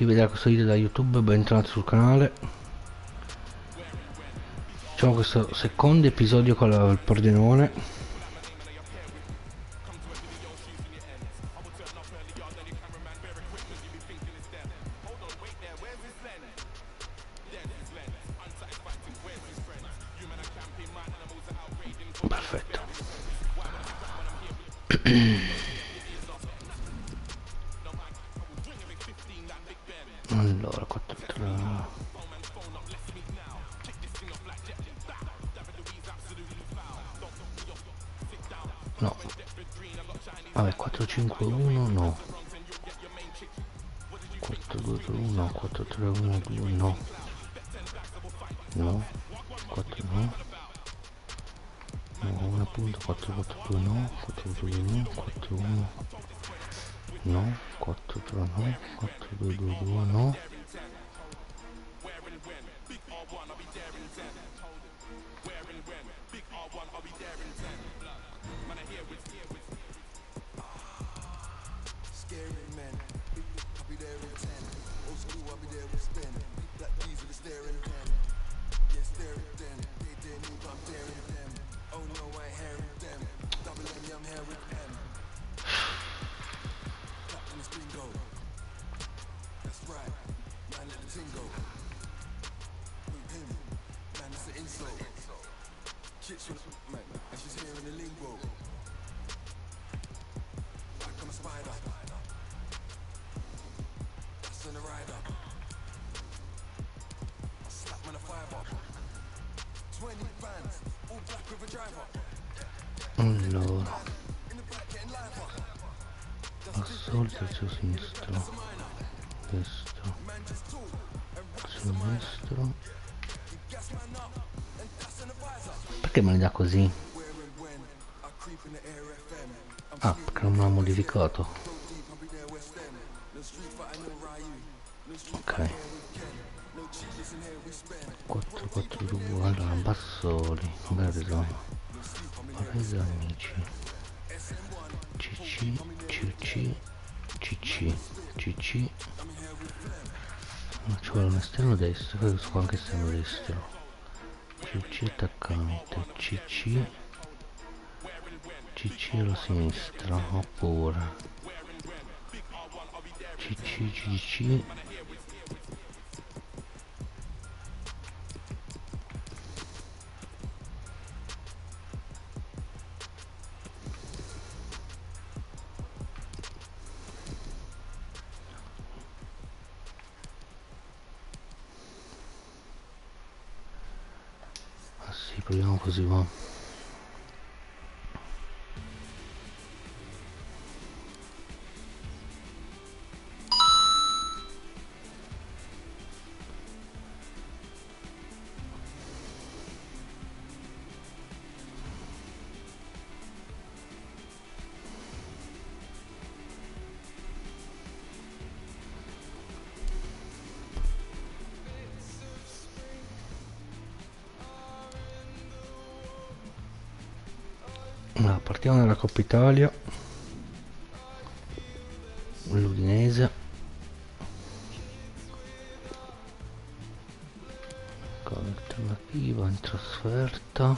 chi vedrà questo video da youtube bentornati sul canale. Facciamo questo secondo episodio con il pordenone. cc cc cc cc non ci vuole un esterno destro questo qua anche esterno destro cc attaccante cc cc alla sinistra oppure. Cc cc Coppa Italia. l'Udinese. Alternativa in trasferta.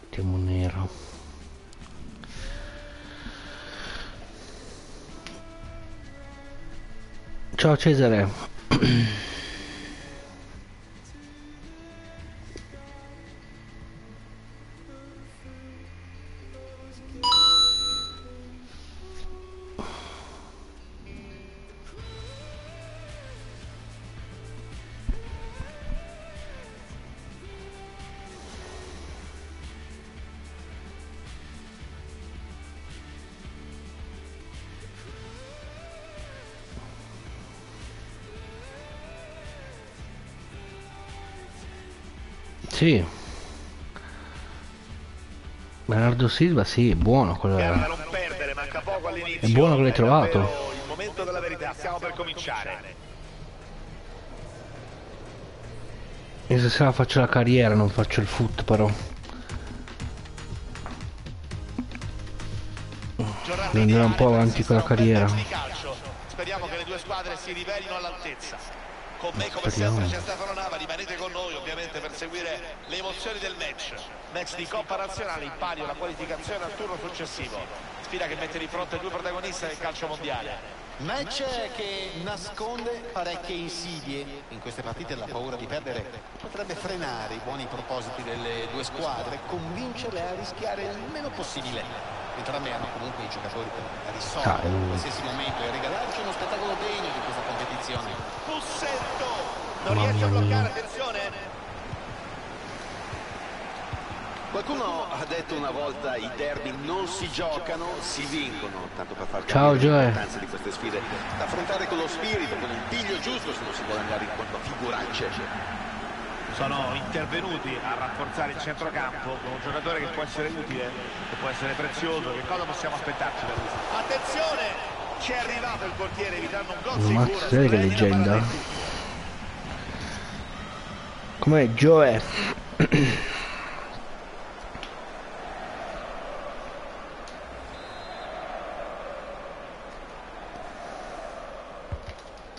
Mettiamo nero. Ciao Cesare. Sì. Bernardo Silva, sì, è buono quello. Era. È buono che l'hai trovato. Il momento della verità, stiamo per cominciare. E se la faccio la carriera, non faccio il foot però. Devo un po' avanti con la carriera. Speriamo che le due squadre si rivelino all'altezza. Con me come Speriamo. sempre c'è Stefano Nava, rimanete con noi ovviamente per seguire le emozioni del match. Match di Coppa Nazionale, in palio la qualificazione al turno successivo. Sfida che mette di fronte due protagonisti del calcio mondiale. Match che nasconde parecchie insidie. In queste partite la paura di perdere potrebbe frenare i buoni propositi delle due squadre, convincerle a rischiare il meno possibile. Entrambe hanno comunque i giocatori per risolvere in qualsiasi momento e regalarci uno spettacolo degno di questa competizione. Bussetto! Non Mamma riesce a mia. bloccare, attenzione! Qualcuno ha detto una volta i derby non si giocano, si vincono, tanto per far Ciao, capire l'importanza di queste sfide da affrontare con lo spirito, con il piglio giusto se non si vuole andare incontro a figuracce. Sono intervenuti a rafforzare il centrocampo con un giocatore che può essere utile, che può essere prezioso. Che cosa possiamo aspettarci da lui? Attenzione! Ci è arrivato il portiere evitando un gol Ma sicuro. che leggenda? Com'è Joe?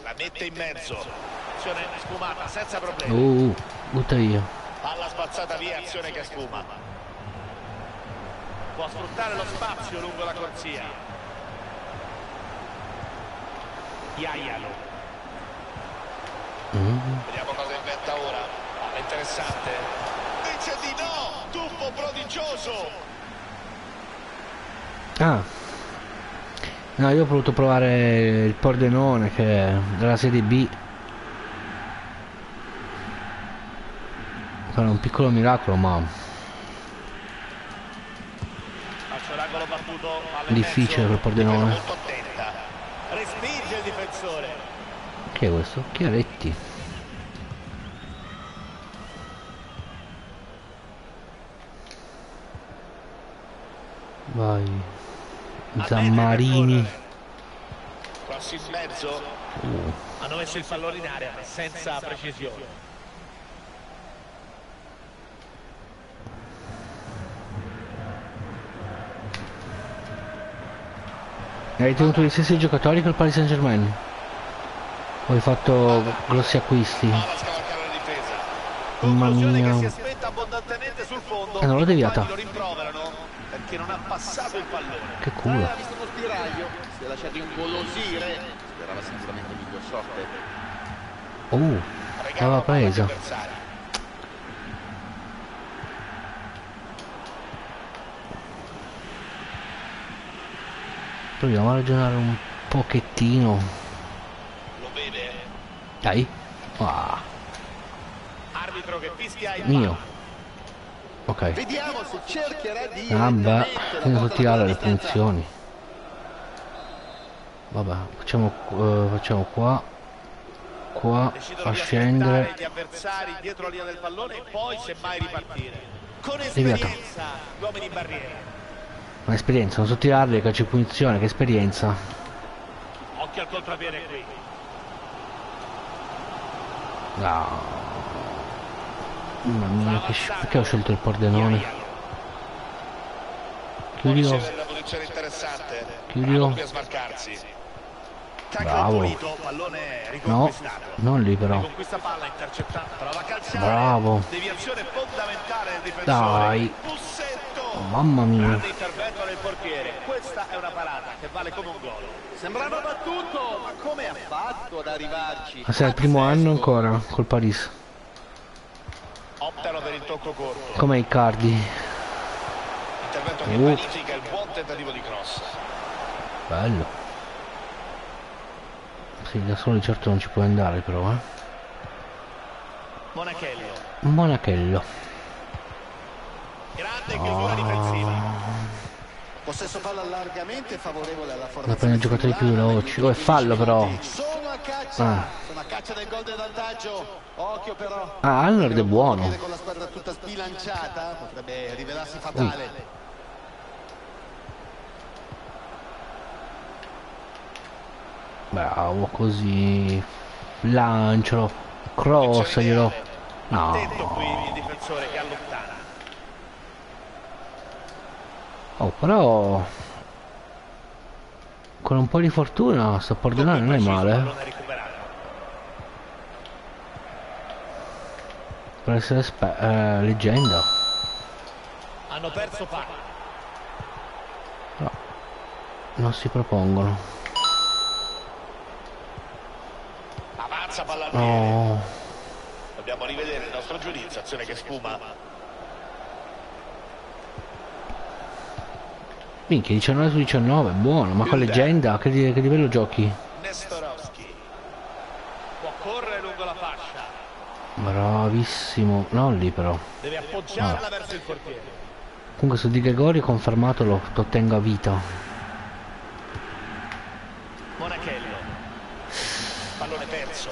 La mette in mezzo. Azione sfumata senza problemi. Uh, butta via. Palla spazzata via, azione che sfuma. Può sfruttare lo spazio lungo la corsia. Iaialo. Vediamo cosa inventa ora. Palla interessante. Dice di no! Tuffo prodigioso! Ah. No, io ho voluto provare il Pordenone che è della serie B. Fare un piccolo miracolo, ma Difficile quel Pordenone. Molto attenta. Respinge il difensore. Che è questo? Chiaretti. Vai. Zammarini. Cross in mezzo. Uh, Hanno messo il pallone in area ma senza precisione. hai tenuto gli stessi giocatori col Paris Saint Germain? O hai fatto grossi acquisti? Mamma mia. si è spenta abbondantemente sul fondo. Eh, non l'ho deviata. perché non ha passato il pallone. Che culo. ha visto uno spiraglio, si è lasciato ingolosire, sperava sicuramente miglior sorte. Uh, Regala l'aveva presa. Proviamo a ragionare un pochettino. Dai. Ah, Arbitro che fischia mio. Ok. Vediamo se cercherà di Ah beh, tirare le punizioni. Vabbè, facciamo, eh, facciamo qua, qua, a scendere. gli avversari dietro la linea del pallone e poi semmai ripartire. Con esperienza gli uomini in barriera. Un'esperienza, non so tirarli, calci di punizione, che esperienza. Occhio al contropiede qui. No. Mamma mia, che sci- perché ho scelto il Pordenone? Chiudilo. ricevere una posizione interessante. Chiudilo. Bravo No, non lì però. Calciare. Bravo. Deviazione fondamentale del difensore. Dai. Bussetto. Mamma mia. Questa è una parata che vale come un gol. Sembrava battuto, ma come ha fatto ad arrivarci? Ma sei al primo anno ancora col Paris. Optano per il tocco corto. Come i cardi. Intervento che Uh. il buon tentativo di cross. Bello. Sì, da solo di certo non ci puoi andare però, eh. Monachello. Monachello. Grande chiusura difensiva. Possesso palla largamente favorevole alla formazione. prendere giocatori più veloci. Oh, è fallo però. Sono a caccia, Ah. sono a caccia del gol del vantaggio. Occhio però. Ah, Allard è buono. Con la squadra tutta sbilanciata potrebbe rivelarsi fatale. Bravo, così. Lancialo. Attento No. qui il difensore che allontana. Oh, però... Con un po' di fortuna sto Pordenone non è male. Per essere eh, leggenda. Hanno perso palla. Non si propongono. Avanza palla. No. Dobbiamo rivedere il nostro giudizio, azione che sfuma. Minchia, 19 su 19, buono. Ma con leggenda, che, che livello giochi? Nestorowski. Può correre lungo la fascia. Bravissimo. Non lì però. Deve appoggiarla verso il portiere. Comunque su Di Gregorio confermato lo, lo tengo a vita. Monachello. Pallone perso.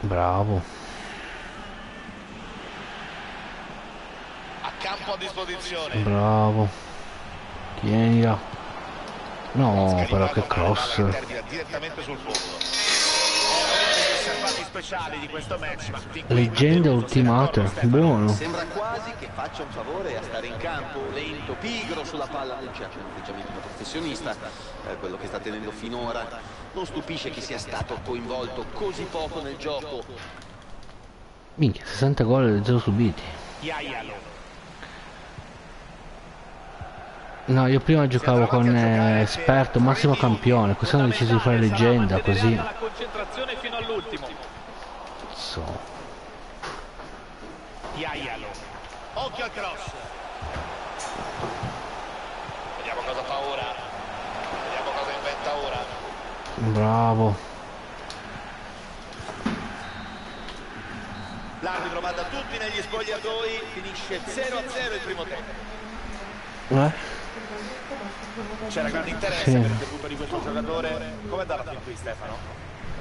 Bravo. A campo a disposizione. Bravo. Tienila. No, però che cross. Siete ultimate. Buono. Sembra quasi che faccia un favore a stare in campo, lento, pigro sulla palla, non c'è un atteggiamento da professionista, eh, quello che sta tenendo finora. Non stupisce che sia stato coinvolto così poco nel gioco. Minchia, 60 gol e 0 subiti. Iaialo. No, io prima giocavo con eh, esperto, massimo campione, quest'anno ho deciso di fare leggenda, così. La concentrazione fino all'ultimo. So. Iaialo. Occhio al cross. Vediamo cosa fa ora. Vediamo cosa inventa ora. Bravo. L'arbitro manda tutti negli spogliatoi. Finisce 0-0 il primo tempo. Eh? C'era grande interesse Sì. per il debutto di questo giocatore. Come è andata fin qui Stefano?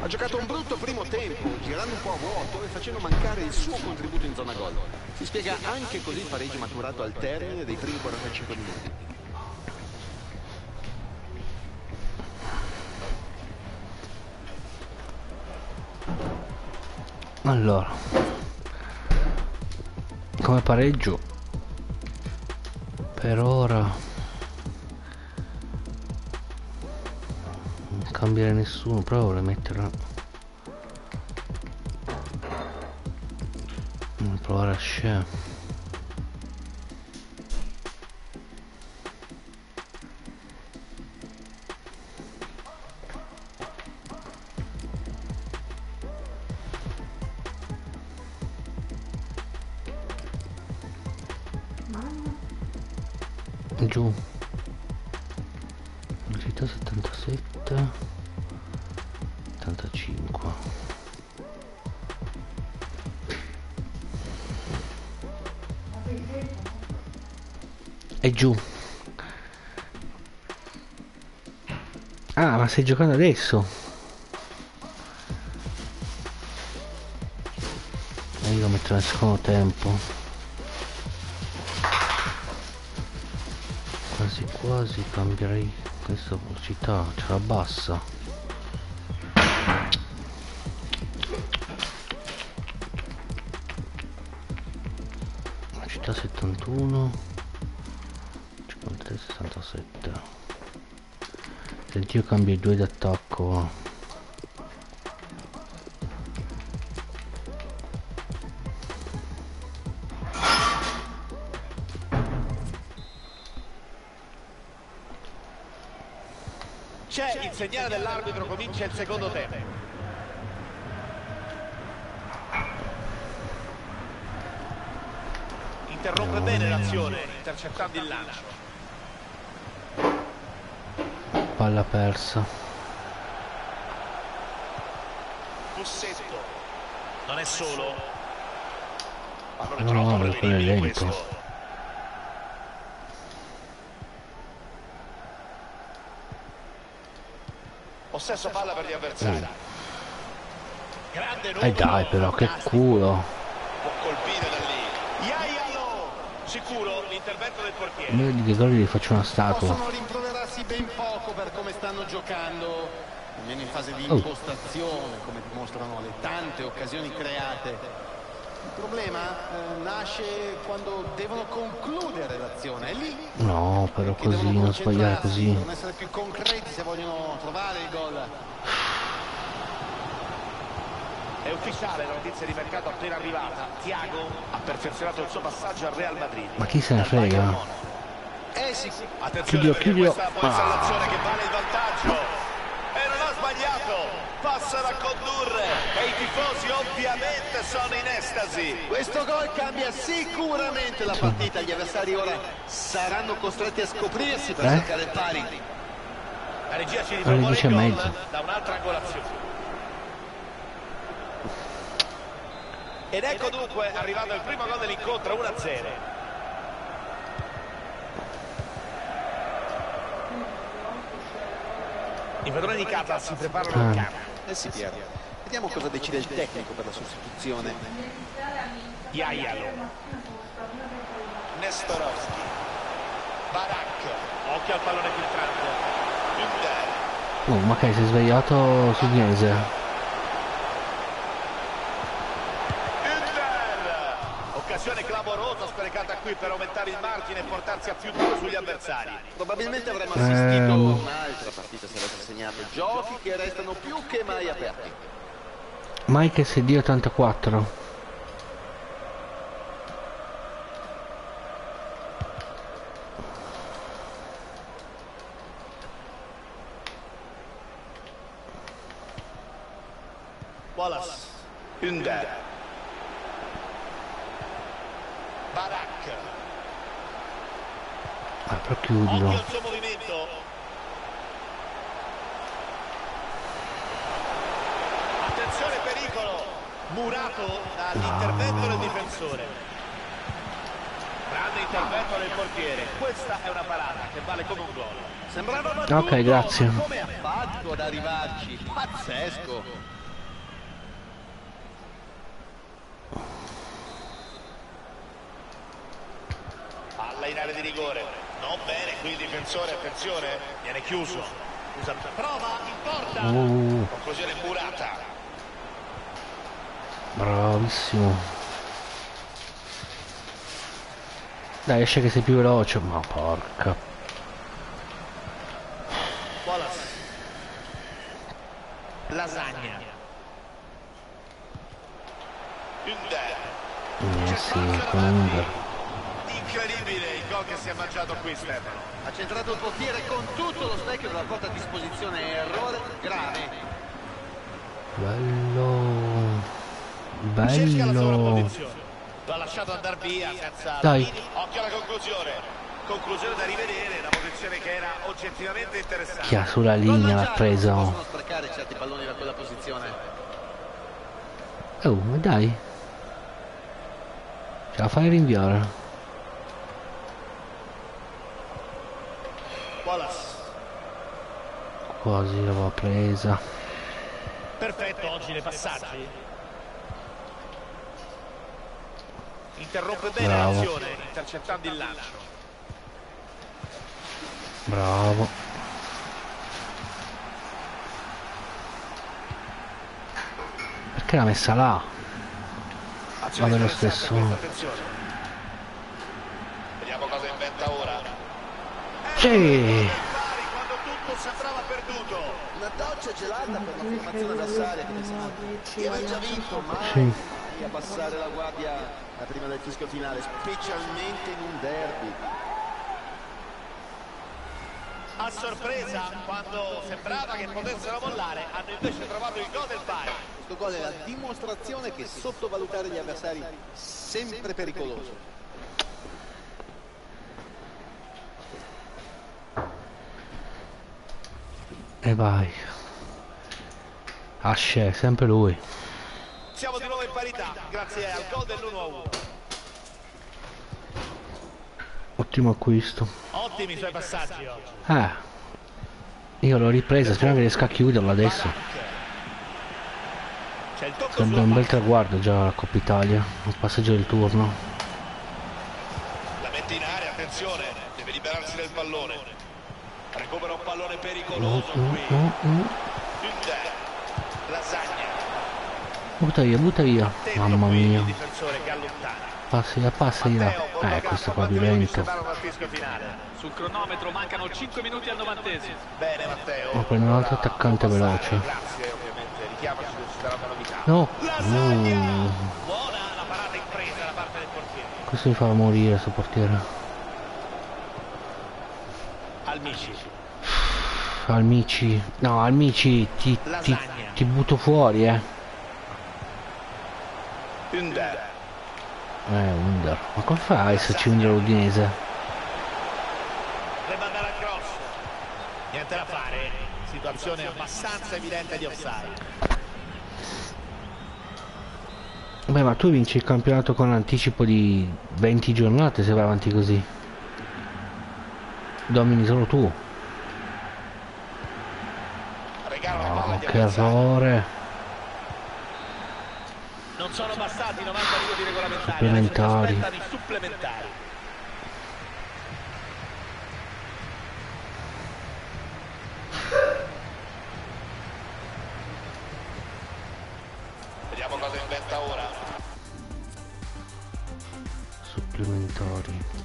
Ha giocato un brutto primo tempo, girando un po' a vuoto e facendo mancare il suo contributo in zona gol. Si spiega anche così il pareggio maturato al termine dei primi 45 minuti. Allora. Come pareggio. Per ora. Non cambierà nessuno, però vorrei mettere. Mm, Provare a share. Giù. Ah ma stai giocando adesso? E io lo metto nel secondo tempo. Quasi quasi cambierei questa velocità ce la bassa velocità 71 senti io cambio i due d'attacco C'è il segnale dell'arbitro, comincia il secondo tempo. Interrompe bene l'azione, intercettando il lancio. Palla persa Bussetto. Non è solo. Pallone No, troppo no, prevedibile quello è lento. Possesso palla per gli avversari. Grande e numero. Eh dai però che culo Può colpire da lì. Iaialo. Sicuro l'intervento del portiere. io di Gregorio gli faccio una statua Possono rimproverarsi ben poco per come stanno giocando, almeno in fase di Oh. impostazione, come dimostrano le tante occasioni create. Il problema eh, nasce quando devono concludere l'azione. È lì No, però così, non sbagliare concentrarsi, così. Devono essere più concreti se vogliono trovare il gol. È ufficiale la notizia di mercato appena arrivata. Tiago ha perfezionato il suo passaggio al Real Madrid. Ma chi se ne frega? Eh sì, Attenzione Chiudio, perché chiudio. questa può essere Ah. l'azione che vale il vantaggio. E non ha sbagliato. Passano a condurre e i tifosi ovviamente sono in estasi. questo gol cambia sicuramente la partita. Gli avversari ora saranno costretti a scoprirsi per Eh? cercare il pari. La regia ci ripropone il 10 gol da un'altra angolazione. Ed ecco dunque arrivato il primo gol dell'incontro 1-0. I padroni di casa si preparano Ah. al campo. Eh sì, Piero. Vediamo cosa decide il tecnico per la sostituzione. Iaialo. Nestorowski. Barak. Occhio al pallone filtrante. Ünder. Oh, ma che si è svegliato su clamorosa sprecata qui per aumentare il margine e portarsi a più due sugli avversari. Probabilmente avremmo assistito a Ehm. un'altra partita se avesse segnato. Giochi che restano più che mai aperti. Mike SD84. Wallace. Ünder. Barak. Ah, al suo movimento. Attenzione pericolo. Murato dall'intervento del difensore. Grande intervento del portiere. Questa è una parata che vale come un gol. Sembrava battuto, Ok, grazie. come ha fatto ad arrivarci? Pazzesco. Palla in area di rigore. Non bene qui il difensore, attenzione. Viene chiuso. Prova in porta. Oh, Conclusione murata. bravissimo. Dai, esce che sei più veloce. Ma porca. Wallace. Lasagna. Ünder. Eh sì, con Under. Si è mangiato qui Stefano. Ha centrato il portiere con tutto lo specchio della porta a disposizione. Errore grave. Bello. Cerca la sua Bello. posizione. Lo ha lasciato andare via senza Dai. Occhio alla conclusione. Conclusione da rivedere, una posizione che era oggettivamente interessante. Chi ha sulla linea l'ha. Non oh. possono sprecare certi palloni da quella posizione. Oh, ma dai. Ce la fai rinviare. Wallace. Quasi l'aveva presa. Perfetto oggi nei passaggi. Interrompe bene l'azione, intercettando il lancio. Bravo. Perché l'ha messa là? Azione Vabbè, lo stesso. questa, attenzione. Vediamo cosa inventa ora. Sì. Pari quando tutto sembrava perduto. Una doccia gelata per la formazione avversaria che pensava di aver già vinto, ma Sì. di abbassare la guardia eh, prima del fischio finale, specialmente in un derby. A sorpresa, quando sembrava che potessero mollare, hanno invece trovato il gol del pari. Questo gol è la dimostrazione che sottovalutare gli avversari è sempre pericoloso. E vai. Asce, sempre lui. Siamo di nuovo in parità, grazie al gol dell'1-1. Ottimo acquisto. Ottimi i suoi passaggi oggi. Eh. Io l'ho ripresa, speriamo che riesca a chiuderla adesso. Sembra un bel traguardo già la Coppa Italia. Il passaggio del turno. La mette in area, attenzione, deve liberarsi del pallone. Recupera un pallone pericoloso mm, qui. mm, mm. Ünder. Lasagna. Butta via, butta via. Attento Mamma qui mia. Passi là, passi buon Eh, questo qua è più Matteo, lento. dare un fischio finale. Sul cronometro mancano 5 minuti al novantesimo. Bene Matteo. Ma prende un altro attaccante veloce. Grazie ovviamente. Richiamaci. No. Lasagna! Buona la parata impresa da parte del portiere. Questo mi fa morire, sto portiere. Almici. Almici. No, Almici, ti, ti, ti butto fuori, eh. Under. Eh, Under. Ma come fa a esserci Under l'Udinese? Cross. Niente da fare. Situazione abbastanza evidente di offside. Beh, ma tu vinci il campionato con anticipo di 20 giornate se vai avanti così. Domini solo tu. Oh, che errore. Non sono bastati i 90 minuti regolamentari. Supplementari. supplementari. Vediamo cosa inventa ora. Supplementori.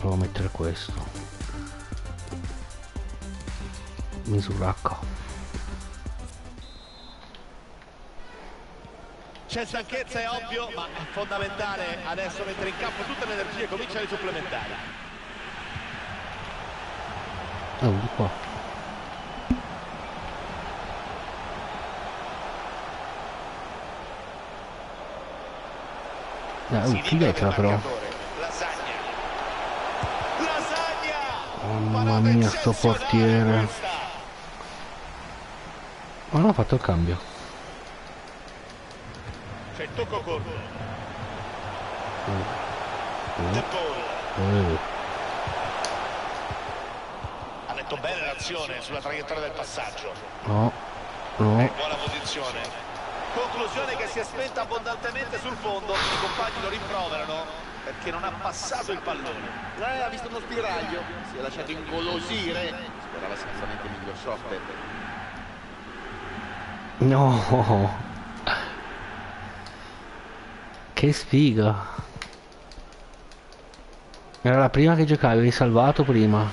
Provo a mettere questo. Misura H. C'è stanchezza, è ovvio, ma è fondamentale adesso mettere in campo tutte le energie e cominciare i supplementari. Oh, di qua. Dai, del però. marcatore. Lasagna. Lasagna! Mamma mia, sto portiere. Ma non ha fatto il cambio. C'è il tocco corto. Paul. Eh, Ha letto bene l'azione sulla traiettoria del passaggio. no, no. Buona posizione. Conclusione che si è spenta abbondantemente sul fondo. I compagni lo rimproverano perché non ha passato il pallone. Eh, ha visto uno spiraglio, si è lasciato ingolosire, sperava sicuramente miglior sorte. No. Che sfiga. Era la prima che giocavi, avevi salvato prima.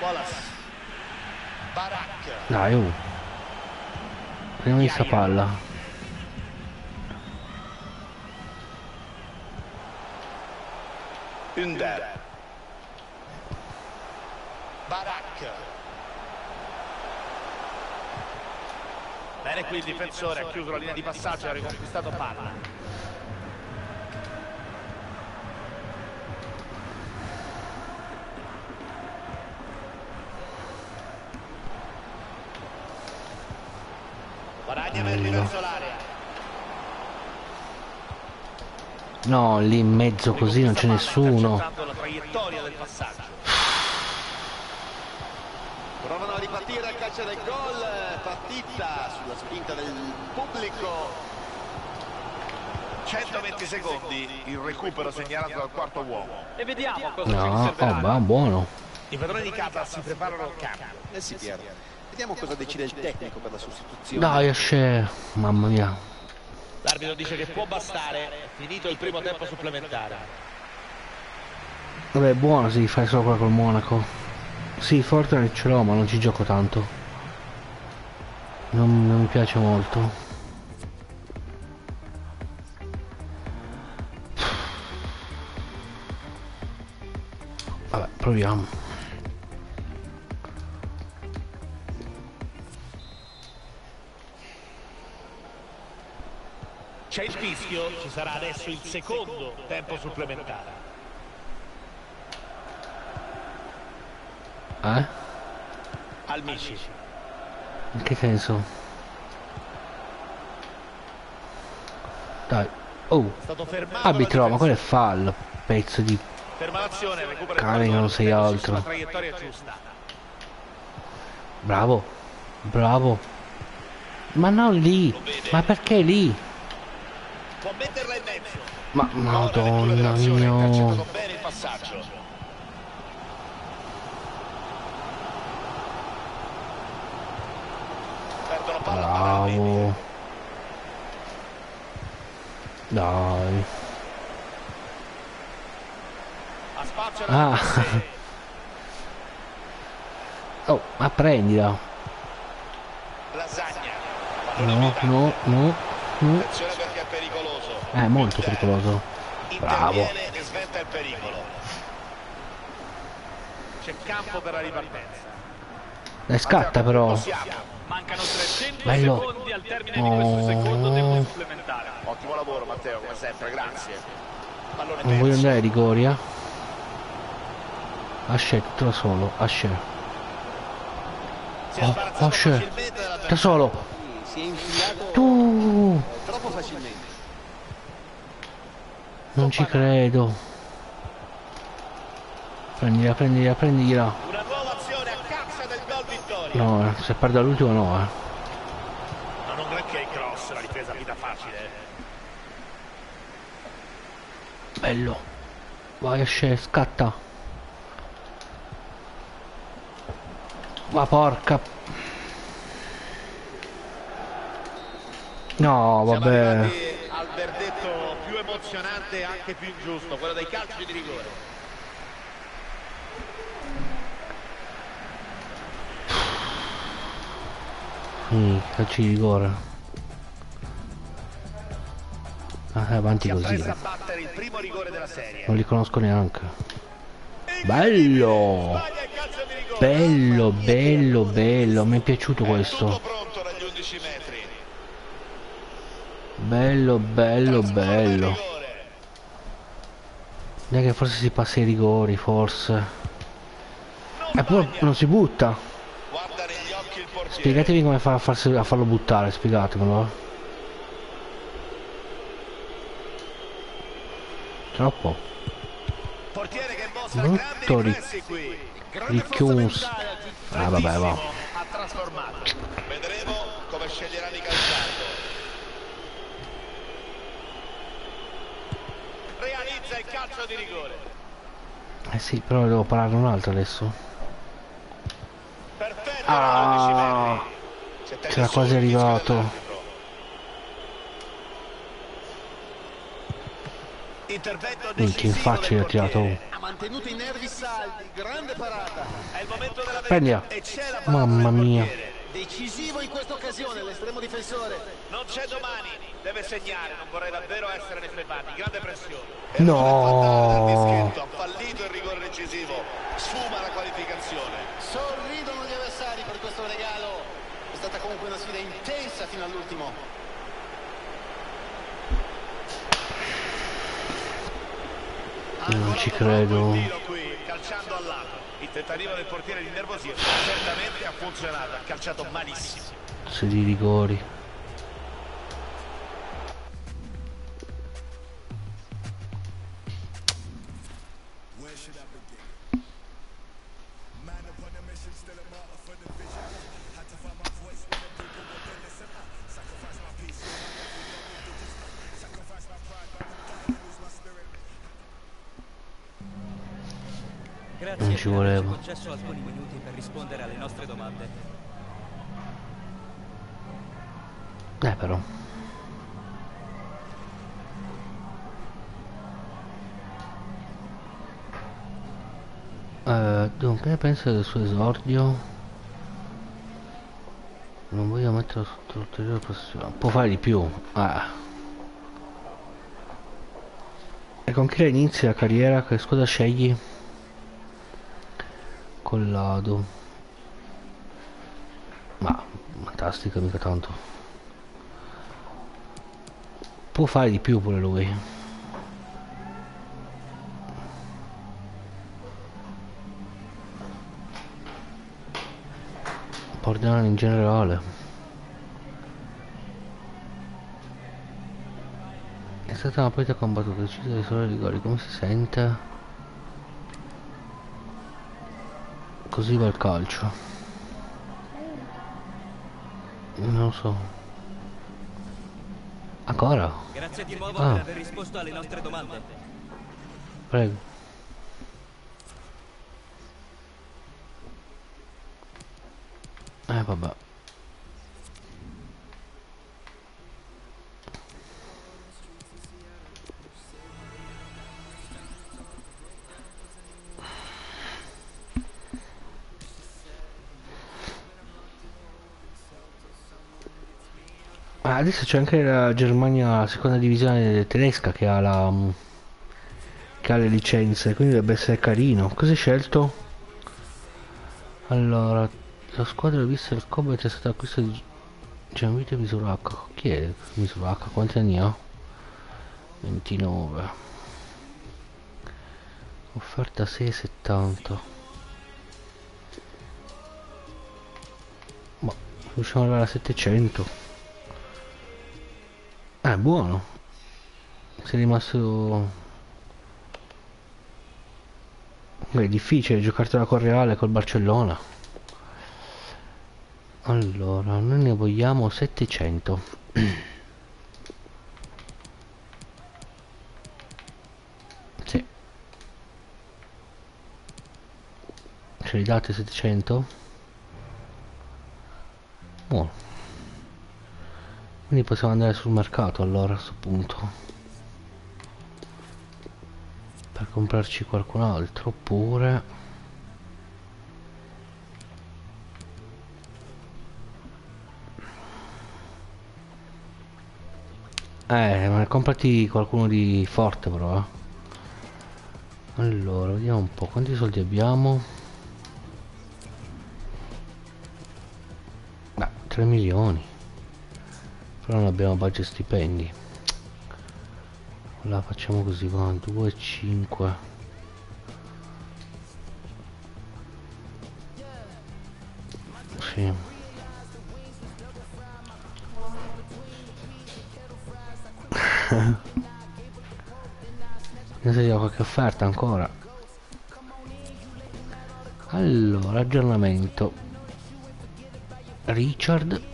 Wallace. Barak. Dai, oh. Prima di sta palla. Under. Barak. Bene qui il difensore ha chiuso la linea di passaggio e ha riconquistato palla. Guadagna Verdi verso l'area. No, lì in mezzo così non c'è nessuno. la traiettoria del passaggio. Provano a ripartire a calcia del gol, partita sulla spinta del pubblico. 120 secondi, il recupero segnalato dal quarto uomo. E vediamo cosa ci No, oh, riserveranno. ma buono. I padroni di casa si preparano al cambio. Eh sì, Piero. Vediamo cosa decide il tecnico per la sostituzione. Dai, esce. Mamma mia. L'arbitro dice che può bastare, finito il primo tempo supplementare. Vabbè, buono sì, fai solo quella col Monaco. Sì, Fortnite ce l'ho, ma non ci gioco tanto. Non, non mi piace molto. Vabbè, proviamo. C'è il fischio, ci sarà adesso il secondo tempo supplementare. Eh? Almici. In che senso? Dai. Oh, arbitro, la ma quello è fallo. Pezzo di... Ferma l'azione, recupera il Cane, non sei altro. giusta. Può metterla in mezzo. Ma Buona lettura madonna dell'azione, ha intercettato mia. bene il passaggio. Perdono Dai. Ha spazio Ah. Oh, ma prendila. Lasagna. No, no, no, no. È. È molto pericoloso. Bravo. Interviene e sventa il pericolo. C'è campo per la ripartenza. Dai, scatta però. Mancano 300 Bello. secondi al termine di questo secondo Oh. tempo supplementare. Ottimo lavoro Matteo, come sempre, grazie. Pallone Non voglio andare ai rigori, eh. Asce, tutto da solo. Asce. Oh, Asce. Da solo. Si è infilato Tu. troppo facilmente. Non ci credo. Prendila, prendila, prendila. Una nuova azione a caccia del gol vittoria. No, eh, se perde l'ultimo no, eh. Non un granché il cross, la difesa vita facile. Bello. Vai Asce, scatta. Ma porca. No, vabbè. al verdetto più emozionante e anche più ingiusto, quello dei calci di rigore. Mm, calci di rigore. Ah, è avanti Si così. eh. Non li conosco neanche. Bello! Bello, bello, bello. Mi è piaciuto questo. pronto dagli 11 metri. Bello, bello, bello. Dai che forse si passa i rigori, forse. Eppure non si butta. Spiegatevi come fa a, farsi- a farlo buttare, spiegatemelo. eh. Troppo. Portiere che mostra Brutto grandi ri- riflessi qui. Grande ricchiuso. forza mentale, Ah, vabbè, va. tantissimo Ha trasformato. Vedremo come sceglierà di calciarlo. Realizza il calcio di rigore. Eh sì, però devo parare un altro adesso. Ah, da 11 metri. Si attende c'era quasi arrivato. Minchia, decisivo facile del ha tirato. portiere. Ha mantenuto i nervi saldi, grande parata. È il momento della Prendila. verità e c'è la parola Mamma mia. Decisivo in questa occasione, l'estremo difensore. Non c'è domani, deve segnare, non vorrei davvero essere nei suoi panni, grande pressione. No. Ha fallito il rigore decisivo, sfuma la qualificazione. Sorridono regalo. È stata comunque una sfida intensa fino all'ultimo. Non ci credo. calciando al lato. Il tentativo del portiere di nervosirlo certamente ha funzionato, ha calciato malissimo. Se di rigori. Nostre domande. Eh però. Eh, dunque, penso del suo esordio? Non voglio metterlo sotto ulteriore pressione. Può fare di più. Ah. E con chi inizi la carriera? Che squadra scegli? Collado. Ma, fantastica, mica tanto. Può fare di più pure lui. Pordenone in generale. È stata una partita combattuta, decidere solo i rigori, come si sente? Così va il calcio. Non lo so. Ancora? Grazie di nuovo Ah. per aver risposto alle nostre domande. Prego. Adesso c'è anche la Germania, la seconda divisione tedesca che ha la mm, che ha le licenze, quindi dovrebbe essere carino. Cosa hai scelto? Allora, la squadra vista il combat è stata acquistata di Gianvito Misuracca. Chi è Misuracca? Quanti anni ha? 29. Offerta 6,70. Ma riusciamo ad arrivare a 700. Buono. Sei rimasto Beh, è difficile giocartela con Reale col Barcellona. Allora, noi ne vogliamo 700. sì. Ce li date 700? Buono. Quindi possiamo andare sul mercato allora a questo punto. Per comprarci qualcun altro oppure eh ma comprati qualcuno di forte però eh. allora vediamo un po' quanti soldi abbiamo? Beh 3 milioni però non abbiamo budget stipendi. La facciamo così va 2 5 sì. Ne se qualche offerta ancora? Allora aggiornamento. Richard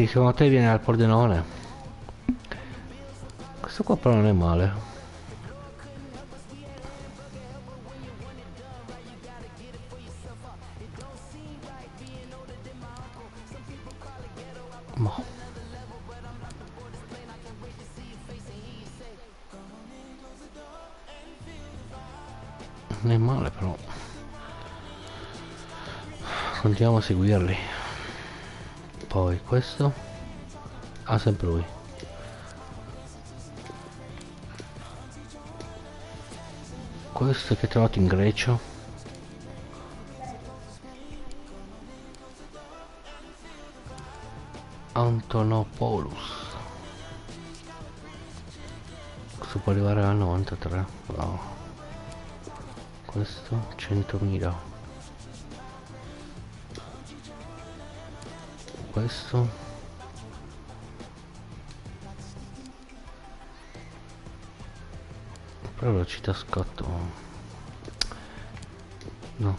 Sì, secondo te viene al Pordenone? Questo qua però non è male. Ma. Non è male però. Continuiamo a seguirli poi questo ha sempre lui. Questo che ho trovato in Grecia. Antonopoulos. Questo può arrivare a 93 wow. questo 100.000 questo? Però velocità scatto. No.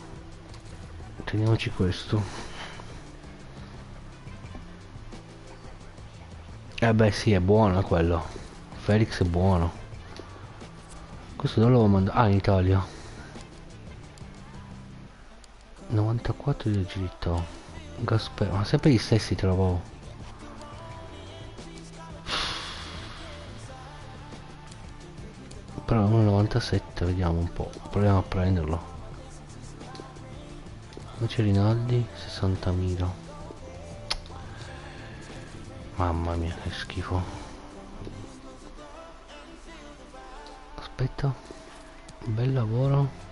Teniamoci questo. Eh beh sì è buono quello. Felix è buono. Questo dove l'avevo mandato ah in Italia. 94 di agilità Gasper, ma sempre gli stessi trovavo. Però 1,97, vediamo un po'. Proviamo a prenderlo. Invece Rinaldi 60.000. Mamma mia, che schifo. Aspetta. Bel lavoro.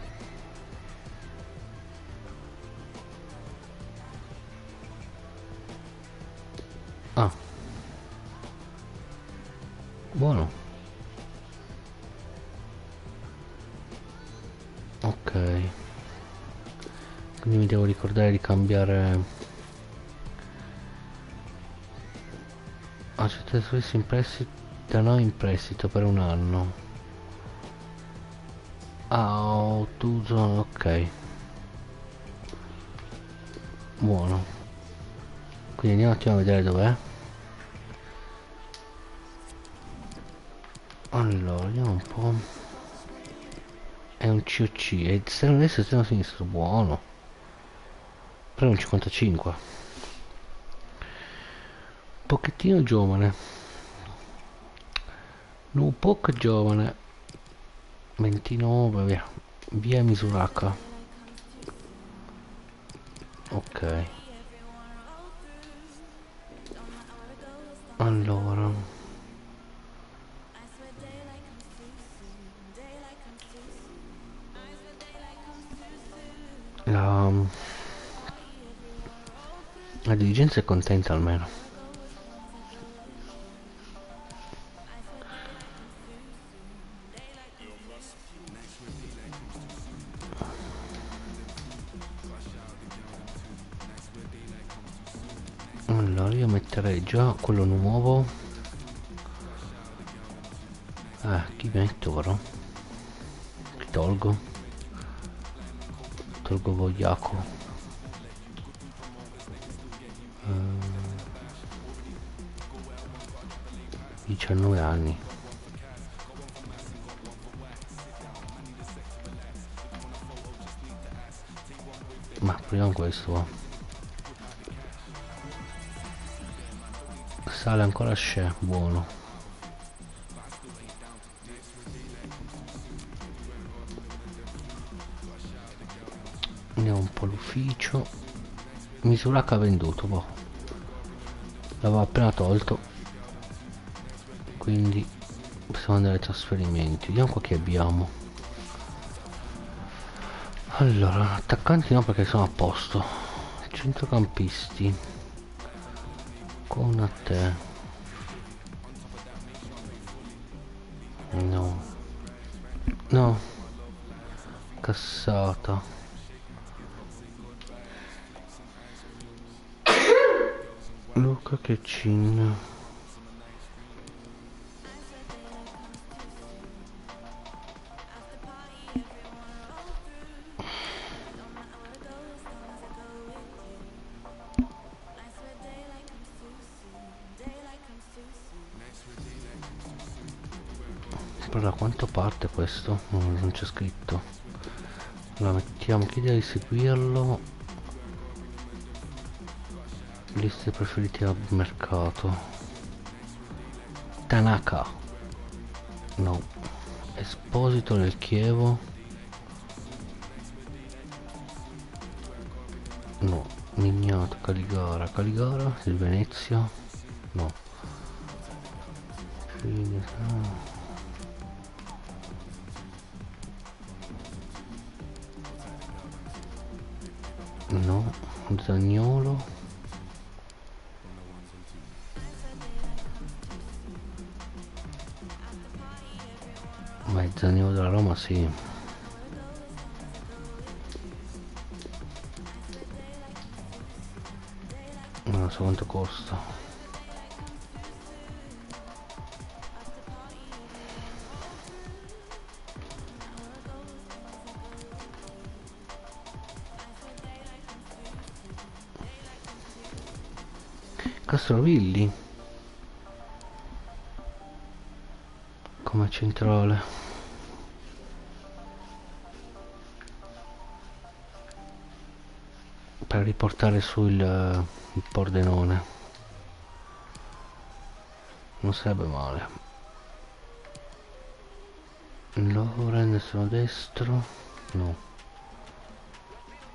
Cambiare... Accettare servizi in prestito, da noi in prestito per un anno. Ah, Tuzon, ok. buono. Quindi andiamo un attimo a vedere dov'è. Allora vediamo un po' è un COC e esterno destro esterno sinistro buono è un 55 un pochettino giovane. Un po' giovane. 29 via. Via Misuraka ok dirigenza è contenta almeno. Allora io metterei già quello nuovo. Eh chi metto però? Chi tolgo. Tolgo Vogliaco 19 anni. Ma proviamo questo sale ancora c'è buono. Andiamo un po' l'ufficio. Misura che ha venduto boh. L'aveva appena tolto. Quindi possiamo andare ai trasferimenti. Vediamo qua che abbiamo. Allora attaccanti no perché sono a posto. Centrocampisti. Con a te c'è scritto. Allora mettiamo chiedere di seguirlo. Liste preferite al mercato. Tanaka. No. Esposito del Chievo. No. Mignato Caligara. Caligara del Venezia sì. Non so quanto costa. Castrovilli come centrale riportare su il, il Pordenone. Non sarebbe male. Loren sono destro? No.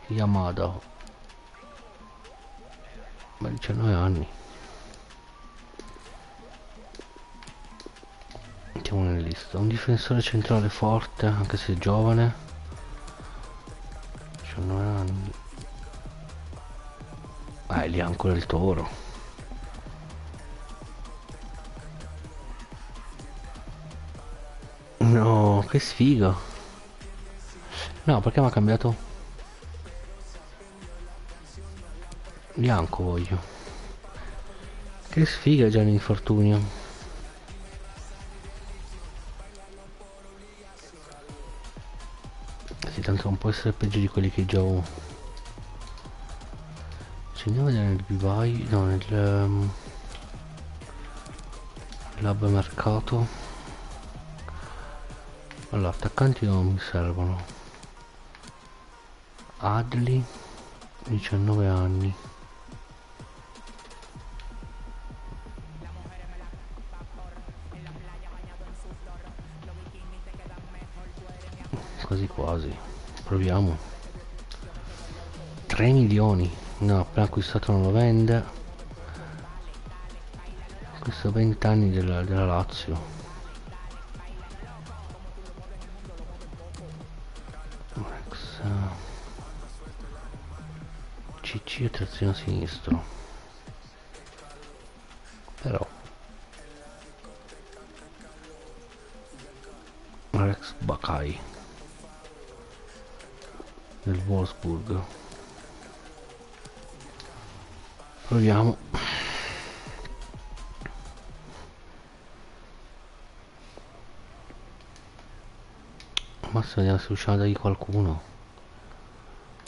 Yamada. Ma 19 anni. Mettiamo nella lista. Un difensore centrale forte anche se giovane ancora il toro. No che sfiga. No perché mi ha cambiato? Bianco voglio. Che sfiga già l'infortunio sì tanto non può essere peggio di quelli che già ho Andiamo a vedere nel vivaio, no nel um, lab mercato. Allora, attaccanti non mi servono. Adli, 19 anni. Quasi quasi. Proviamo. 3 milioni. No, appena acquistato non lo vende. Questo 20 anni della, della Lazio. Rex. CC e terzino sinistro. Però. Rex Bakai del Wolfsburg proviamo. Ma se vediamo se riusciamo a dargli qualcuno.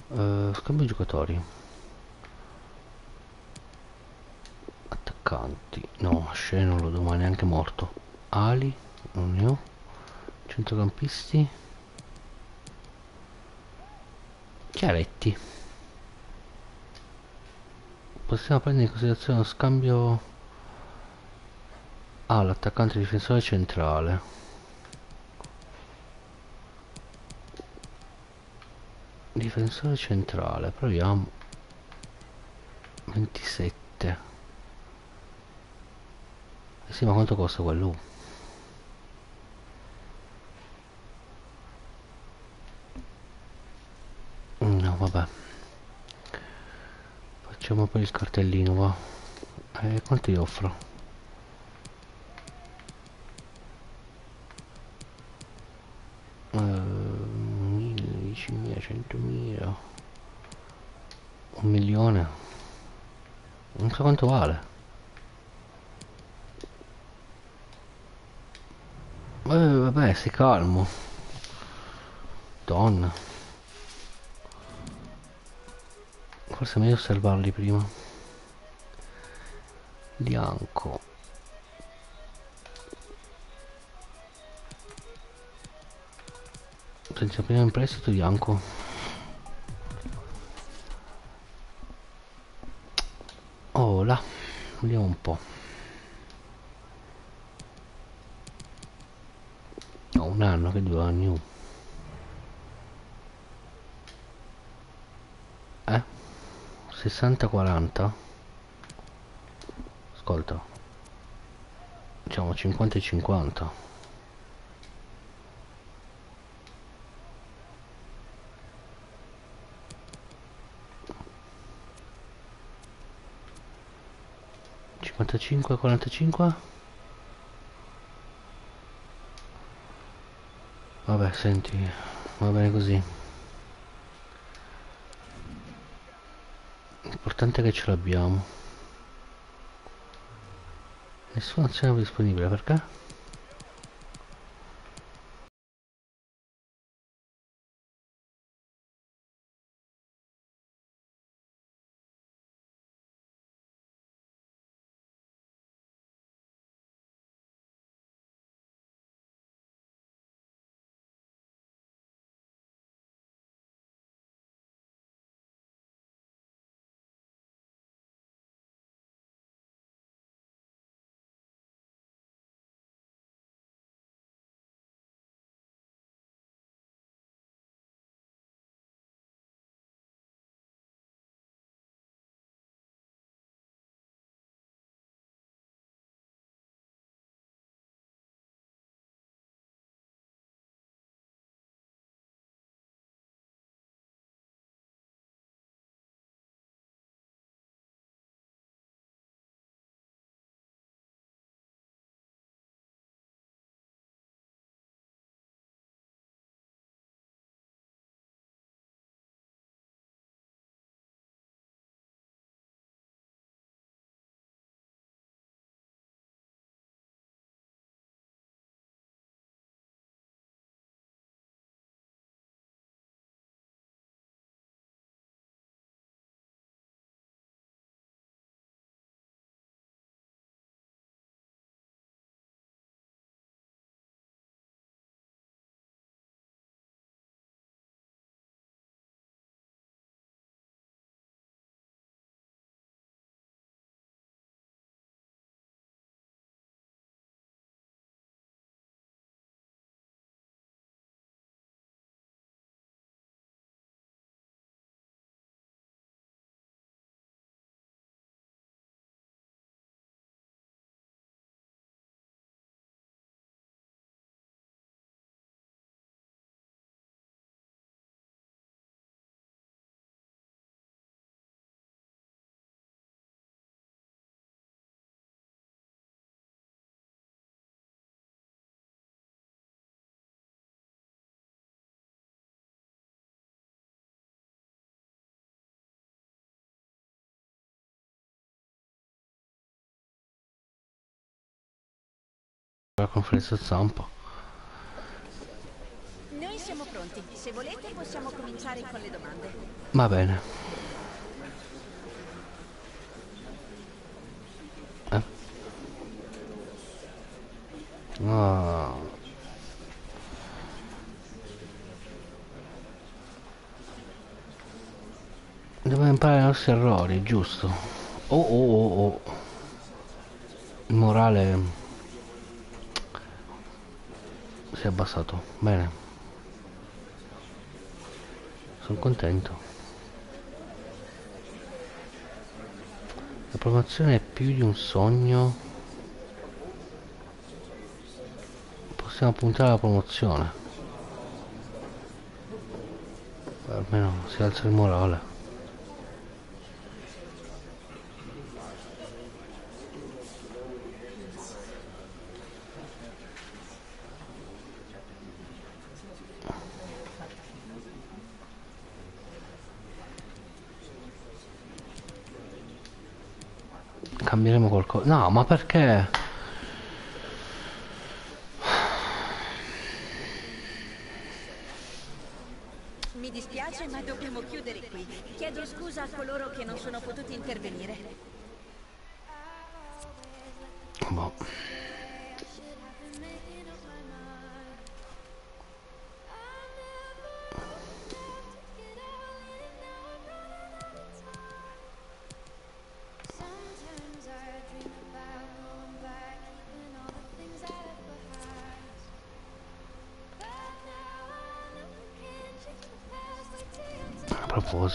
Uh, scambio giocatori. Attaccanti. No Shea non lo do mai neanche morto. Ali non ne ho. Centrocampisti. Chiaretti possiamo prendere in considerazione lo scambio ah l'attaccante difensore centrale. Difensore centrale proviamo. 27 eh sì ma quanto costa quello? no vabbè facciamo poi il cartellino va. Eh, quanto gli offro? Uh, 1000, 10.000, 100.000 un milione. Non so quanto vale. Eh, vabbè si calmo. Donna. Forse è meglio osservarli prima bianco. Senza prima in prestito bianco. Oh là vediamo un po' no un anno che due anni uh. eh? 60 40 50 e 50 55 45 vabbè senti va bene così. L'importante è che ce l'abbiamo nessuna azione disponibile perché? La conferenza stampa. Noi siamo pronti. Se volete possiamo cominciare con le domande. Va bene. Eh? Ah. Dobbiamo imparare i nostri errori, giusto? Oh oh oh oh. Il morale è abbassato. Bene. Sono contento. La promozione è più di un sogno. Possiamo puntare alla promozione. Almeno si alza il morale. No, ma perché?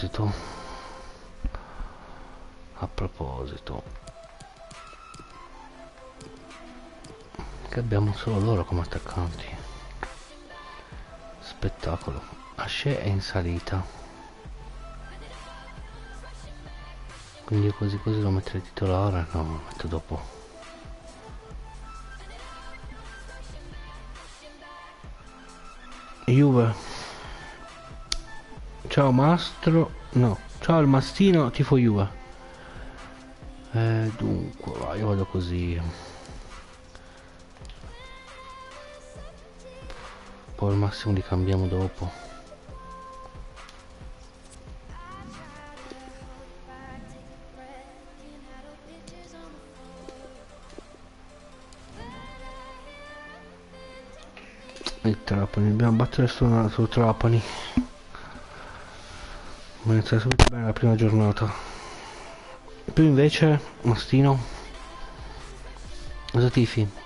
Proposito. A proposito. Che abbiamo solo loro come attaccanti. Spettacolo. Asce è in salita. Quindi così così lo metterei titolare? No, lo metto dopo. Juve. Ciao Mastro. No. Ciao il mastino, tifo Juve. Eh, dunque, va, io vado così. Poi al massimo li cambiamo dopo. Il Trapani, dobbiamo battere su, su Trapani. Ma inizia subito bene la prima giornata. Tu invece, Mastino? Cosa tifi?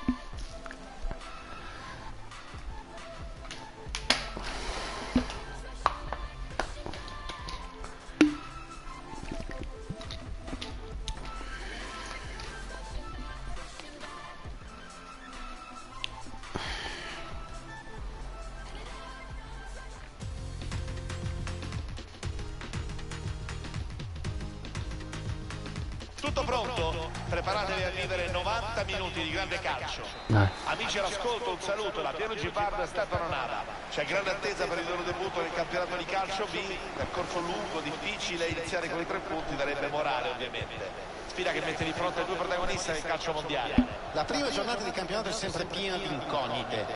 Protagonisti del calcio mondiale. La prima giornata di campionato è sempre piena di incognite.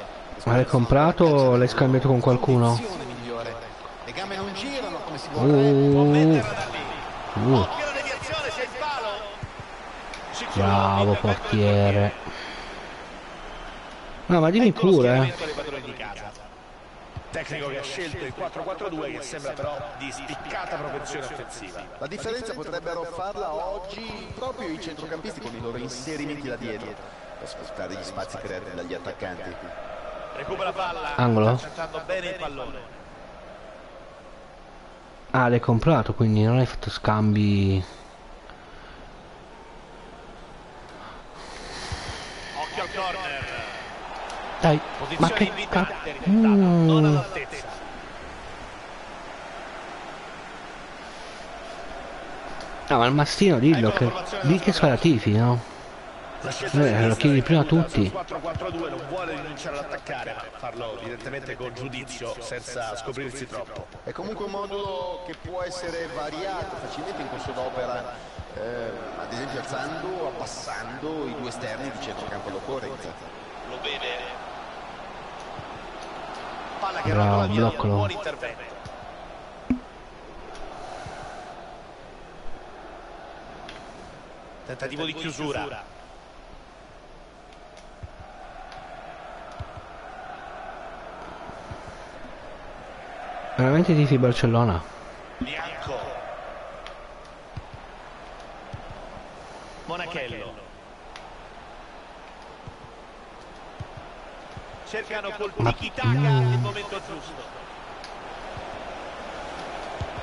Ma l'hai comprato o l'hai scambiato con qualcuno? Le gambe non girano come si Può vorrebbe. Uh, metterla da lì. uh, Occhio alla deviazione, c'è il palo. Sicuro, bravo portiere. No, ma dimmi Ecco pure. eh. schieramento dei padroni di casa. Tecnico che ha scelto il 4-4-2 che sembra però di spiccata propensione offensiva. La differenza potrebbero farla oggi proprio i centrocampisti con i loro inserimenti da dietro per sfruttare gli spazi creati dagli attaccanti. Recupera palla, Angolo? accettando bene il pallone. Ah, l'hai comprato, quindi non hai fatto scambi. Occhio al corner. Dai, ma Posizione che invitante cazzo. risultata, non Mm. all'altezza. No, ma il mastino dillo che. Di che squadra tifi, no? Eh, lo chiedi prima a tutti. 4-4-2 non vuole rinunciare ad attaccare, ma farlo evidentemente con giudizio, senza scoprirsi troppo. È comunque un modulo che può essere variato facilmente in corso d'opera, eh, ad esempio alzando o abbassando i due esterni di centrocampo all'occorrenza. Lo vede palla che Bravo, via, un bloccalo. buon intervento. Tentativo di chiusura. Veramente tifi Barcellona? Bianco. Monachello. Cercano col Ma- tiki-taka mm. il momento giusto.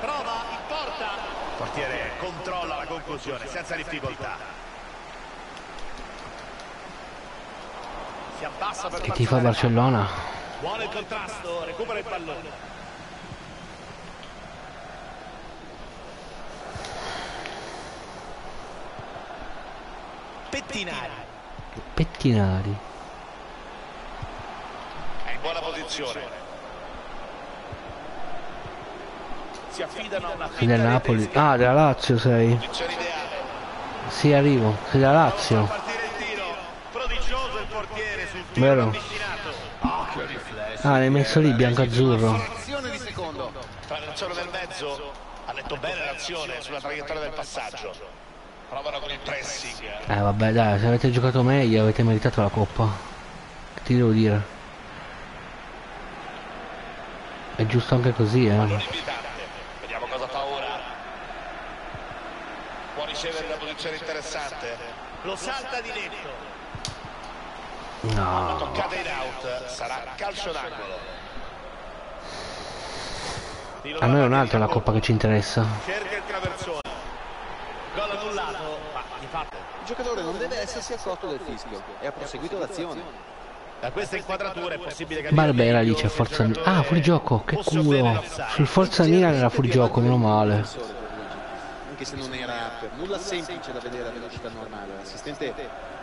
Prova in porta. Il portiere controlla la conclusione senza difficoltà. Si abbassa per Che tifa la Barcellona? Buono il contrasto, recupera il pallone. Pettinari. Pettinari. È posizione. Si affidano a una del Napoli. Ah, della Lazio sei. Sì, arrivo. Sei della Fa Lazio. Prodigioso il portiere sul tiro Vero. Ah, l'hai messo lì, bianco-azzurro. L'azione del mezzo ha letto bene l'azione sulla traiettoria del passaggio. Provano con il pressing. Eh, vabbè, dai, se avete giocato meglio avete meritato la coppa. Che ti devo dire? È giusto anche così, eh. Vediamo cosa fa ora. Può ricevere una posizione interessante. Lo salta di netto. No. Toccata in out. Sarà calcio d'angolo. A noi è un'altra la coppa che ci interessa. Cerca il traversone. Gol annullato, ma di fatto Il giocatore non deve essersi accorto del fischio e ha proseguito l'azione. Da questa inquadratura è possibile che Barbera lì c'è Forza Ah, fuori gioco, che culo. Sul Forza Milan era fuori gioco, meno male. Anche se non era per nulla semplice da vedere a velocità normale, l'assistente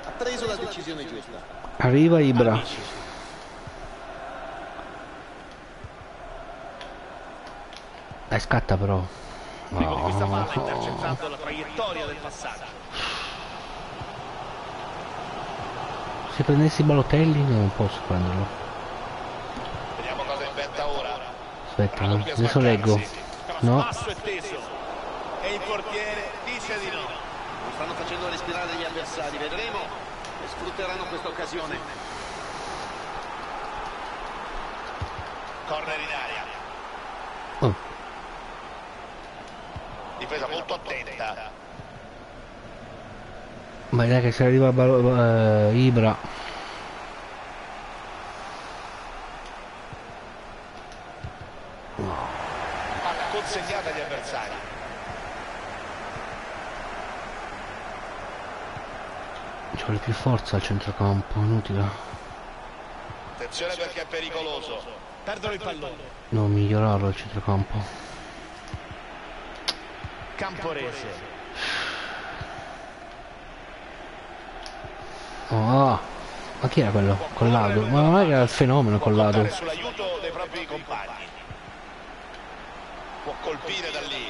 ha preso la decisione giusta. Arriva Ibra. Eh, scatta però. Con questa palla No. intercettando la traiettoria del passaggio. Se prendessi Balotelli non posso prenderlo. Vediamo cosa inventa ora. Aspetta, adesso leggo. No, Cross basso e teso. E il portiere dice di no. Non stanno facendo respirare gli avversari, vedremo e sfrutteranno questa occasione. Corner in aria. Oh. Difesa molto attenta. Ma dai che se arriva Balo- eh, Ibra. Palla consegnata agli avversari. Ci vuole più forza al centrocampo, inutile. Attenzione perché è pericoloso. Perdono il pallone. Devo migliorarlo al centrocampo. Camporese. Oh, ma chi era quello? Collado? Ma non è che era il fenomeno Collado. sull'aiuto dei propri compagni. Può colpire da lì.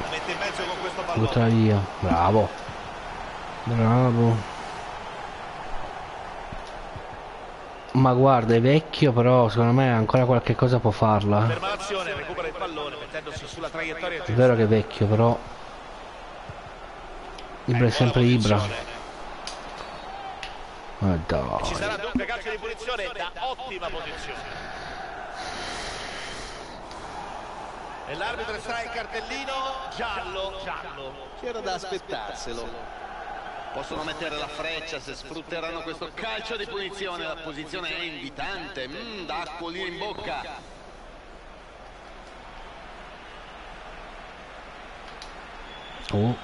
La mette in mezzo con questo Butta pallone. via. Bravo. Bravo. Ma guarda, è vecchio, però secondo me ancora qualche cosa può farla. È vero che è vecchio, però. Ibra è sempre Ibra. Ma Ci dai. sarà dunque calcio di punizione da ottima posizione. E l'arbitro estrae il cartellino giallo, giallo. C'era da aspettarselo. Possono mettere la freccia se sfrutteranno questo calcio di punizione. La posizione è invitante, mm, da acquolire in bocca. Oh,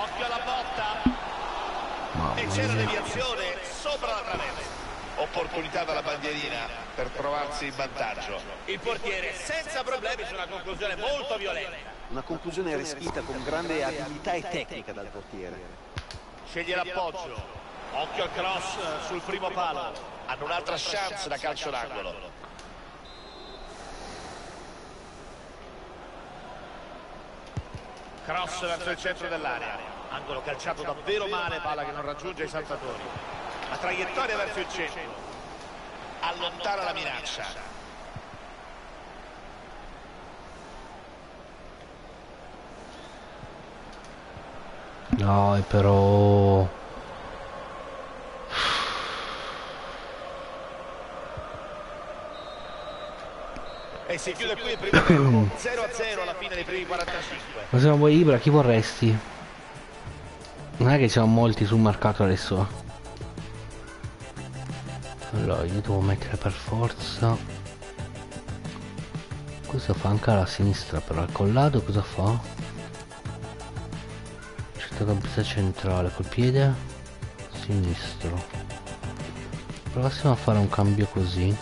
Occhio alla botta. Mia. deviazione sopra la traversa. Opportunità dalla bandierina per trovarsi in vantaggio. Il portiere senza problemi su una conclusione molto violenta. Una conclusione respinta con grande abilità e tecnica dal portiere. Sceglie l'appoggio. Occhio al cross sul primo palo. Hanno un'altra chance da calcio d'angolo. Cross verso il centro dell'area. Angolo calciato davvero male, palla che non raggiunge i saltatori. La traiettoria verso il centro. allontana la minaccia. Dai però... E si chiude qui il primo tempo, 0 a 0 alla fine dei primi 45. Ma se non vuoi Ibra chi vorresti? Non è che sono molti sul mercato adesso. Allora io devo mettere per forza. Questo fa anche alla sinistra però il collado cosa fa? Centrocampista centrale col piede sinistro. Proviamo a fare un cambio così.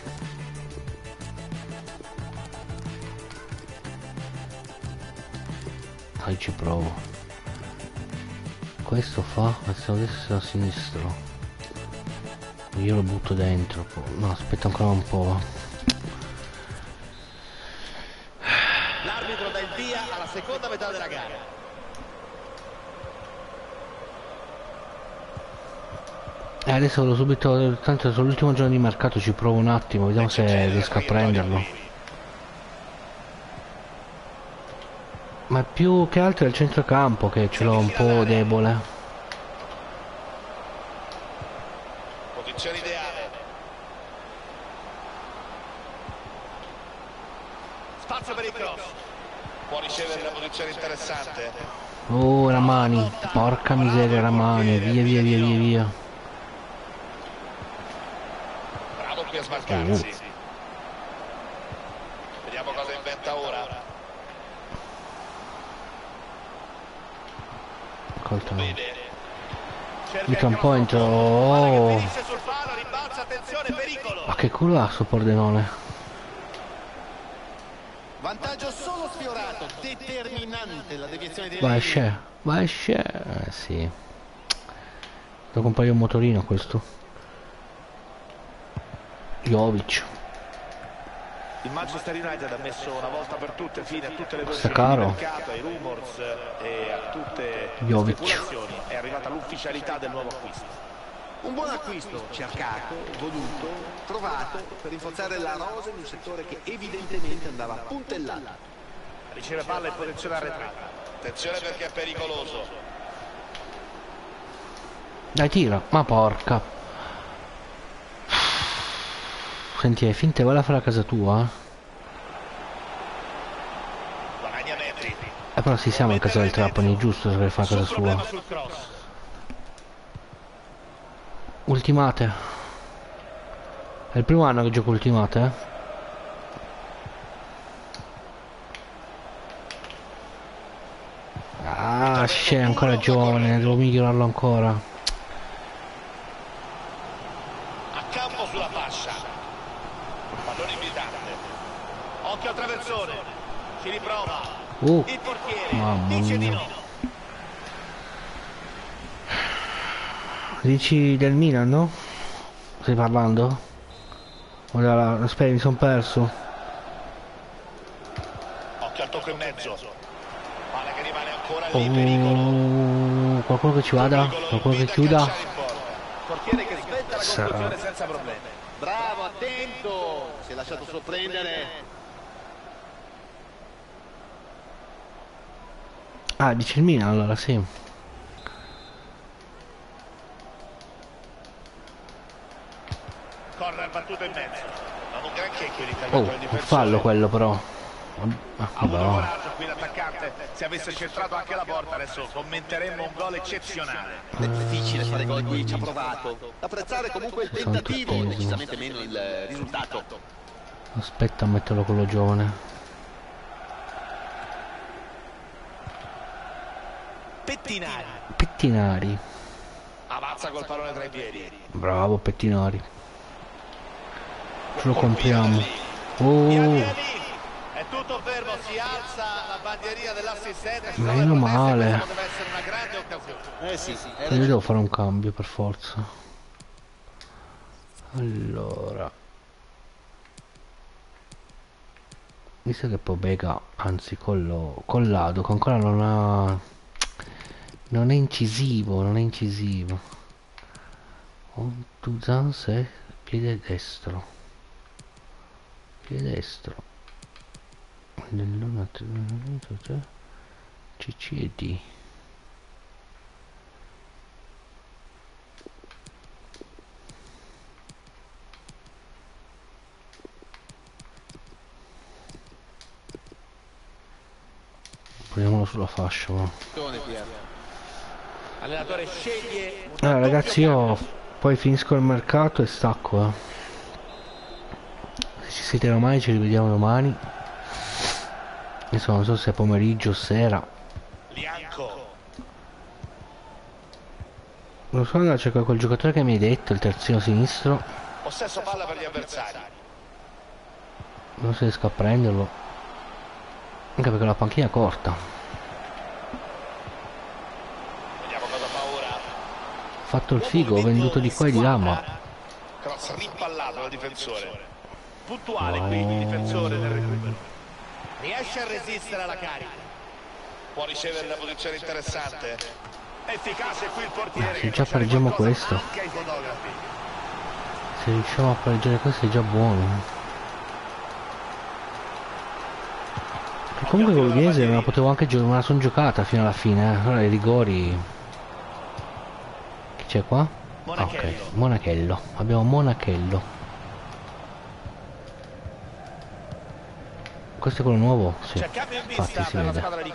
Dai ci provo. Questo fa adesso a sinistro. Io lo butto dentro. No, aspetta ancora un po'. L'arbitro dà il via alla seconda metà della gara. E adesso vado subito, tanto sull'ultimo giorno di mercato ci provo un attimo, vediamo se riesco a prenderlo. Ma più che altro è il centrocampo che ce l'ho un po' debole. Posizione ideale. Spazio per il cross. Può ricevere una posizione interessante. Oh, Ramani, porca miseria Ramani, via via via via via. Bravo qui a smarcarsi. Vediamo cosa inventa ora. Colta no. Vede. Il che Oh, ma che culo ha sto Pordenone? Vantaggio solo sfiorato, determinante la deviazione di Va Levy. esce, va esce, eh sì. Devo comprare un motorino questo. Jovic. Il Manchester United ha messo una volta per tutte fine a tutte le voci di mercato, ai rumors e a tutte le Jovic. speculazioni. È arrivata l'ufficialità del nuovo acquisto. Un buon acquisto, cercato, voluto, trovato per rinforzare la rosa in un settore che evidentemente andava puntellato. Riceve palla in posizione arretrata. Attenzione perché è pericoloso. Dai tira, ma porca. Senti, hai finte, vai a fare a casa tua? eh? Guadagna metri. Eh però sì, siamo in casa del Trapani, giusto a fare casa sua. Ultimate. È il primo anno che gioco ultimate, eh? Ah, c'è ancora giovane, devo migliorarlo ancora. A campo sulla fascia. Pallone invitante. Occhio al traversone. Ci riprova. Uh, Il portiere Mamma dice di mia. no. dici del Milan, no? Stai parlando? O della... Aspetta, mi sono perso. Occhio al tocco in mezzo. Palla che rimane ancora lì, pericolo. Oh, qualcuno che ci vada? Pericolo, Qualcuno che chiuda? Portiere che sventa la conclusione senza problemi. Bravo, attento, si è lasciato sorprendere. Ah, dice il Milan allora, sì. Corner battuto in mezzo. Non un granché Oh, l'intervento del un difensore. fallo quello però. Ah, Ha avuto coraggio qui l'attaccante. Se avesse centrato anche la porta adesso commenteremmo un gol eccezionale. Difficile fare gol qui, ci ha provato. Apprezzare comunque il Sono tentativo, decisamente meno il risultato. Aspetta a metterlo quello giovane. Pettinari. Pettinari. Avanza col pallone tra i piedi. Bravo Pettinari. Ce lo compriamo. Oh, È tutto fermo, si alza la bandierina dell'assistente. si Meno male. Questa Deve essere una grande occasione. Eh sì, io devo fare un cambio per forza. Allora. Visto che Pobega, anzi collo, Collado, che ancora non ha... Non è incisivo, non è incisivo. On to dance è piede destro. piede destro Dell'una, C, C e D Proviamolo sulla fascia va. Allenatore sceglie Allora ragazzi io poi finisco il mercato e stacco eh. Se ci siete domani ci rivediamo domani. Insomma non so se è pomeriggio o sera. Lianco. Non so andare a cercare quel giocatore che mi hai detto, il terzino sinistro. Possesso palla per gli avversari. Non se riesco a prenderlo. Anche perché la panchina è corta. Vediamo cosa fa ora. Fatto il figo, ho venduto di qua e di là, ma Cross rimpallato dal difensore. Puntuale quindi il difensore nel recupero. Riesce a resistere alla carica. Può ricevere una posizione interessante. Efficace qui il portiere. Se già pareggiamo questo. Se riusciamo a pareggiare questo è già buono. Comunque con l'Udinese me la potevo anche giocare, me la sono giocata fino alla fine, eh. Allora i rigori... C'è qua? Ah, Ok, Monachello. Monachello. Abbiamo Monachello. Questo è quello nuovo? Sì. In Infatti vista si per la vede.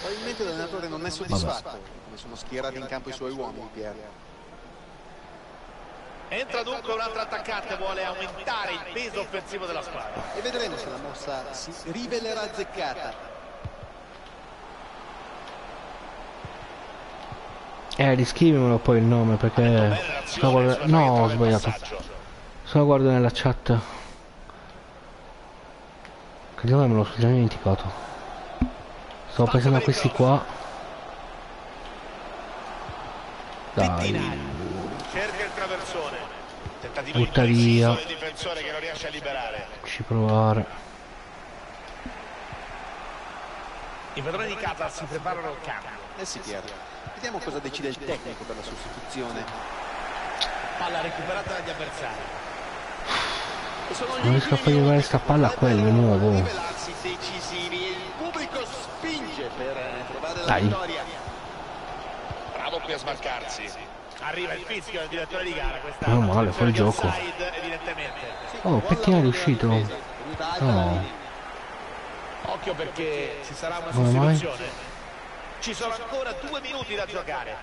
Probabilmente l'allenatore non è soddisfatto. Come sono schierati in campo i suoi uomini, Pier. Entra dunque un altro attaccante, vuole aumentare il peso offensivo della squadra. E vedremo se la mossa si rivelerà azzeccata. Eh, riscrivimelo poi il nome perché... Sto guarda- No, ho sbagliato. Solo guardo nella chat. Che dove me lo sono già dimenticato. Stavo pensando a questi qua. Dai, Fittina. Cerca il traversone. Tentativo Butta via. del difensore che non riesce a liberare. ci provare. I padroni di casa si preparano al cambio. Eh sì, Pier. Vediamo cosa decide il tecnico per la sostituzione. Palla recuperata dagli avversari. Non riesco a fargli arrivare sta palla a quello, nuovo. Rivelarsi decisivi. Il pubblico spinge per eh, trovare la Dai. vittoria. Bravo qui a smarcarsi. Arriva il fischio del direttore di gara. Questa Meno male, fuori di gioco. Oh, Pettina è riuscito. No. Occhio perché ci sarà una sostituzione. Ci sono ancora due minuti da giocare.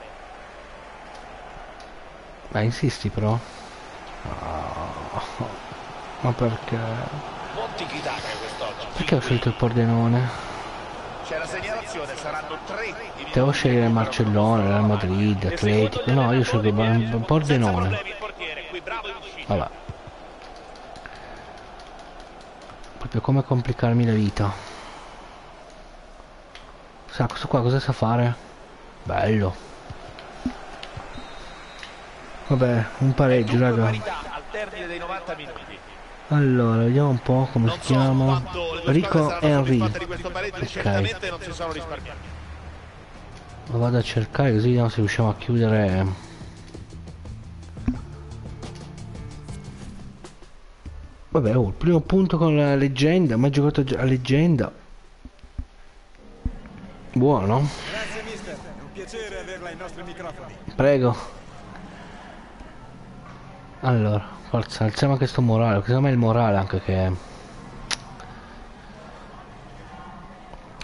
Dai, insisti però. Ah, Ma perché? Perché ho scelto il Pordenone? C'è la segnalazione, saranno tre. Devo scegliere Marcellone, Real Madrid, Atletico. No, io scelgo il Pordenone. Vabbè. Proprio come complicarmi la vita. Sa, questo qua cosa sa fare? Bello. Vabbè, un pareggio, raga. parità al termine dei 90 minuti. Allora, vediamo un po' come si Non so chiama. Rico Henry. Ok. si. Lo vado a cercare così vediamo se riusciamo a chiudere. Vabbè, oh, il primo punto con la leggenda, mai giocato a leggenda. Buono, Grazie mister, è un piacere averla ai nostri microfoni. prego. Allora, forza, alziamo anche sto morale, perché secondo me è il morale anche che...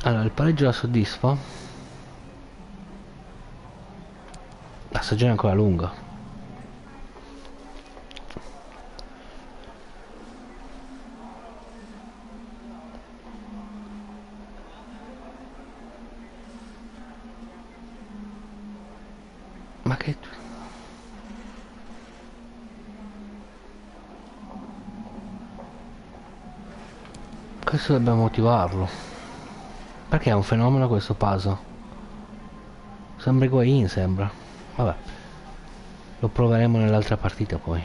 Allora, il pareggio la soddisfa? La stagione è ancora lunga. Ma che... Questo dobbiamo motivarlo. Perché è un fenomeno questo Paso? Sembra Higuain, sembra. Vabbè. Lo proveremo nell'altra partita poi.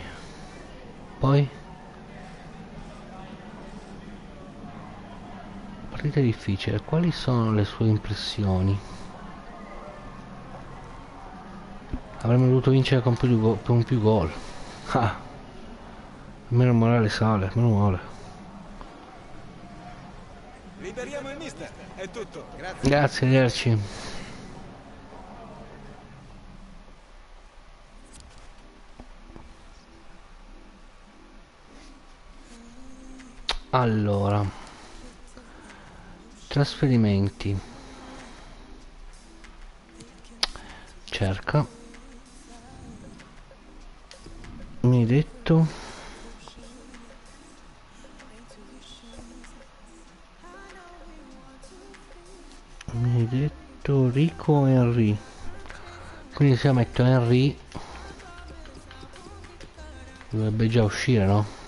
Poi? Partita difficile. Quali sono le sue impressioni? Avremmo dovuto vincere con più, con più gol. Ah. Almeno morale sale, meno male. Liberiamo il mister. È tutto. Grazie. Grazie, arrivederci. Allora, trasferimenti. Cerca. Mi hai detto. Detto Rico Henry. Quindi se io metto Henry dovrebbe già uscire, no?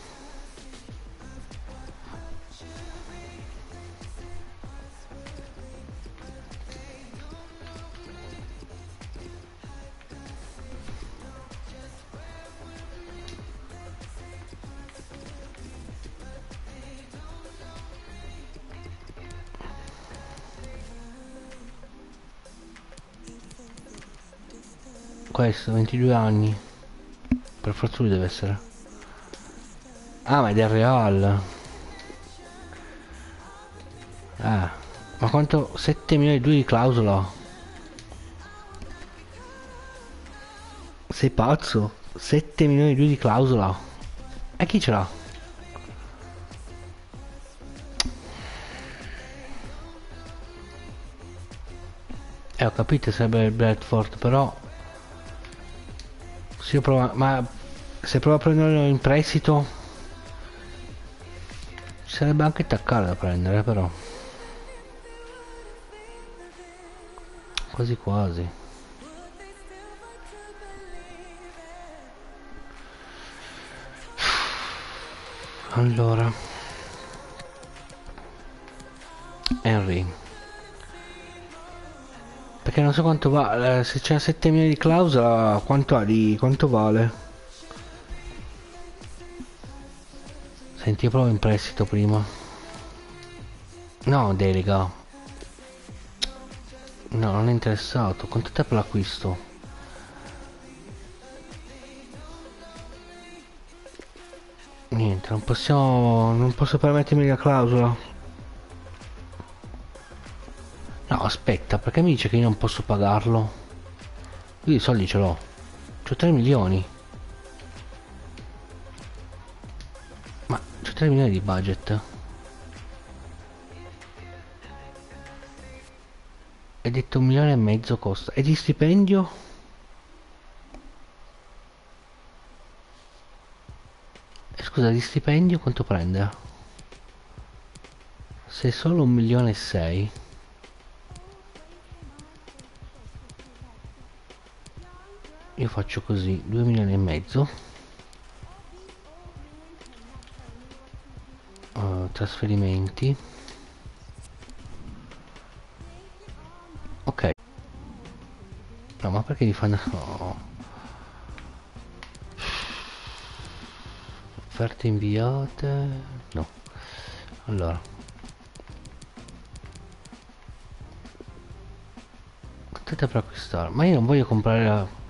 Questo, 22 anni. Per lui deve essere. Ah, ma è del Real. Ah, ma quanto? 7 milioni e 2 di clausola. Sei pazzo? 7 milioni e 2 di clausola. E chi ce l'ha? Eh, ho capito, sarebbe il Bradford, però... Se io. Ma... Se provo a prenderlo in prestito... Sarebbe anche Taccare da prendere, però... Quasi quasi. Allora... Henry. Perché non so quanto vale, se c'è 7 milioni di clausola, quanto ha di, quanto vale? Senti, io provo in prestito prima. No, delega. No, non è interessato. Quanto tempo l'acquisto? Niente, non possiamo... non posso permettermi la clausola. Aspetta, perché mi dice che io non posso pagarlo? Io i soldi ce l'ho. C'ho 3 milioni. Ma c'ho 3 milioni di budget. Hai detto un milione e mezzo costa. E di stipendio? E scusa, di stipendio quanto prende? Se solo un milione e sei. Io faccio così 2 milioni e mezzo. Uh, trasferimenti. Ok. No ma perché gli fanno? No. offerte inviate? No. Allora. Potete per acquistare ma io non voglio comprare la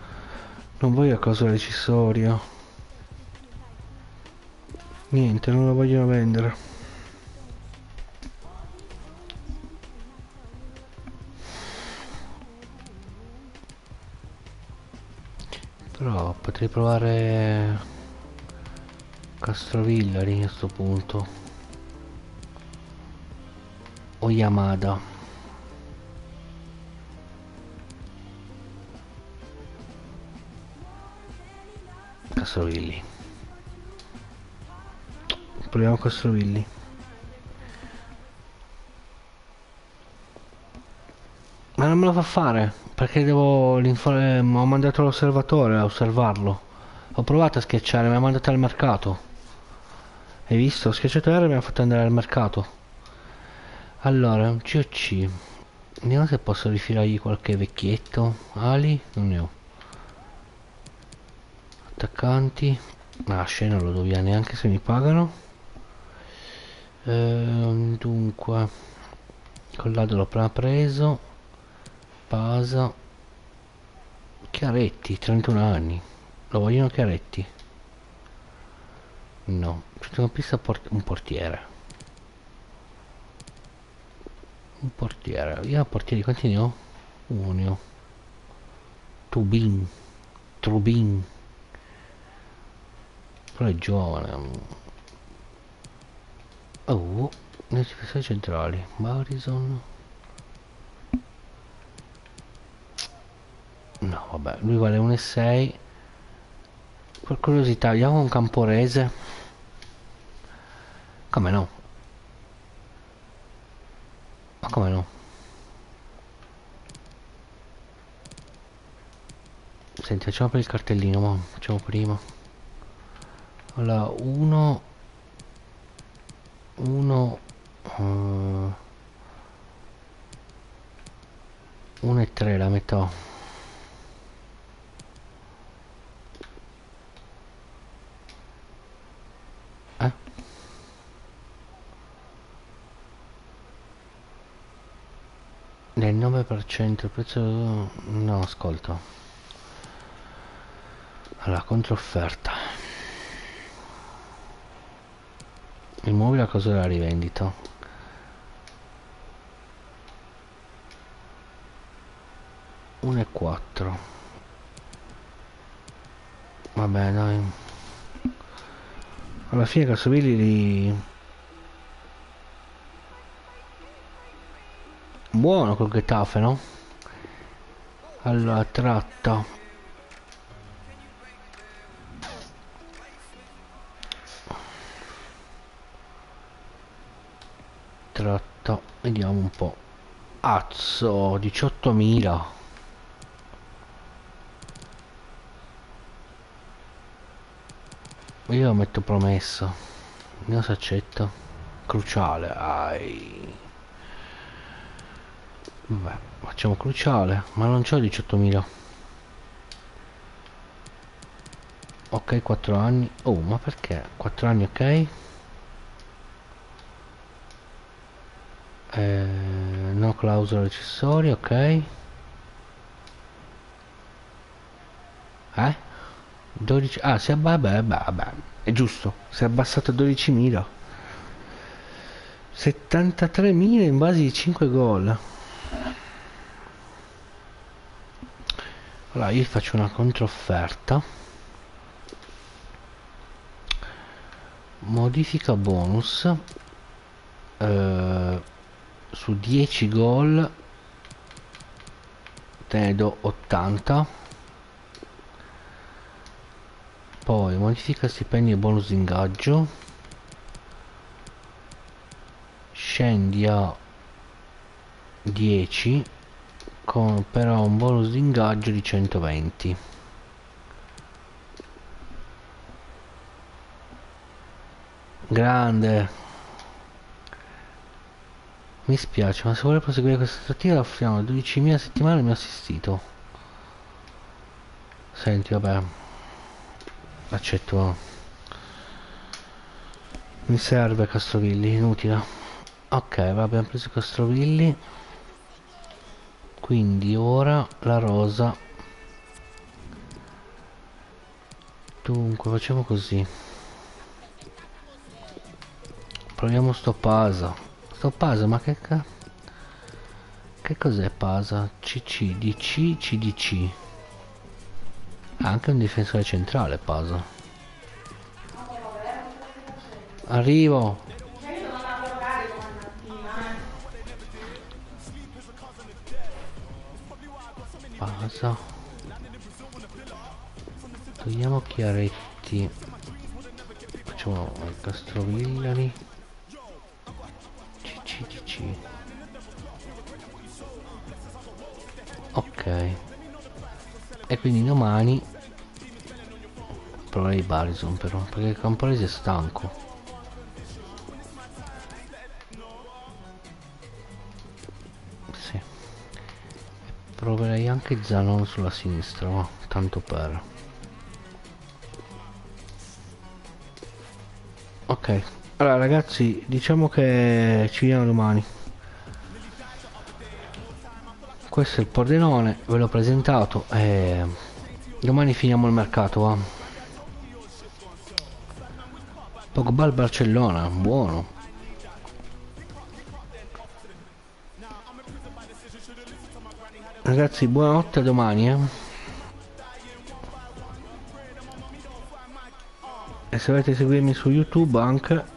non voglio la cosa recessoria. Niente, non la vogliono vendere. Però potrei provare Castrovillari a sto punto. O Yamada. Castrovilli proviamo Castrovilli ma non me lo fa fare perché devo eh, ho mandato l'osservatore a osservarlo. Ho provato a schiacciare mi ha mandato al mercato. Hai visto? ho schiacciato R e mi ha fatto andare al mercato. Allora COC vediamo se posso rifilargli qualche vecchietto. Ali non ne ho attaccanti. La scena lo dovia neanche se mi pagano. Ehm, dunque collado l'ho preso. Pasa. Chiaretti 31 anni. Lo vogliono Chiaretti? No centrocampista port un portiere. Un portiere. Io portieri quanti ne ho? uno ne ho Tubin. Trubin però è giovane. Oh nei difensori centrali Morrison. No vabbè lui vale 1,6 per curiosità vediamo un camporese. Come no? Ma come no? Senti facciamo per il cartellino ma facciamo prima allora 1 1 1 e 3 la metà eh? del 9% il prezzo no ascolta allora controfferta immobile a cosa della rivendita. Uno e quattro. Vabbè dai. Alla fine Cassovilli li buono col Getafe no? allora tratta vediamo un po' azzo 18.000 io metto promessa non si accetta cruciale ai Vabbè, facciamo cruciale, ma non c'ho 18.000. Ok, 4 anni. Oh, ma perché? 4 anni, ok? Eh, no clausola accessoria, ok. Eh? 12... Ah, si. Vabbè, vabbè, è giusto. Si è abbassato a 12.000. 73.000 in base di 5 gol. allora io faccio una controfferta modifica bonus eh, su 10 gol te ne do 80 poi modifica stipendi e bonus ingaggio scendi a 10 con però un bonus di ingaggio di 120 grande mi spiace ma se vuole proseguire questa trattativa offriamo. 12.000 a settimana il mio assistito. Senti vabbè. Accetto. Mi serve Castrovilli inutile. Ok va abbiamo preso Castrovilli. Quindi ora la rosa. Dunque facciamo così. Proviamo sto pasa questo Pasa, ma che cazzo? Che cos'è Pasa? CC, DC, CDC. Anche un difensore centrale Pasa. Arrivo! Pasa. Togliamo Chiaretti. Facciamo il Castrovillani. 10 ok. E quindi domani provare i Barison però perché il Camporese è stanco. Sì. proverei anche Zanon sulla sinistra ma tanto per. Ok allora ragazzi diciamo che ci vediamo domani questo è il Pordenone ve l'ho presentato e domani finiamo il mercato va Pogba al Barcellona buono Ragazzi, buonanotte, a domani, eh. E se volete seguirmi su YouTube anche.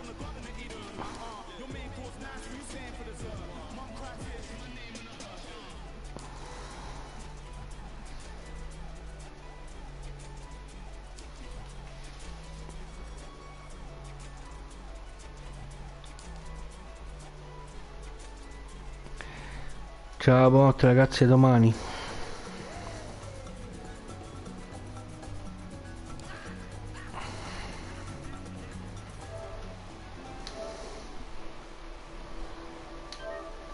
Ciao, buonanotte ragazzi, a domani.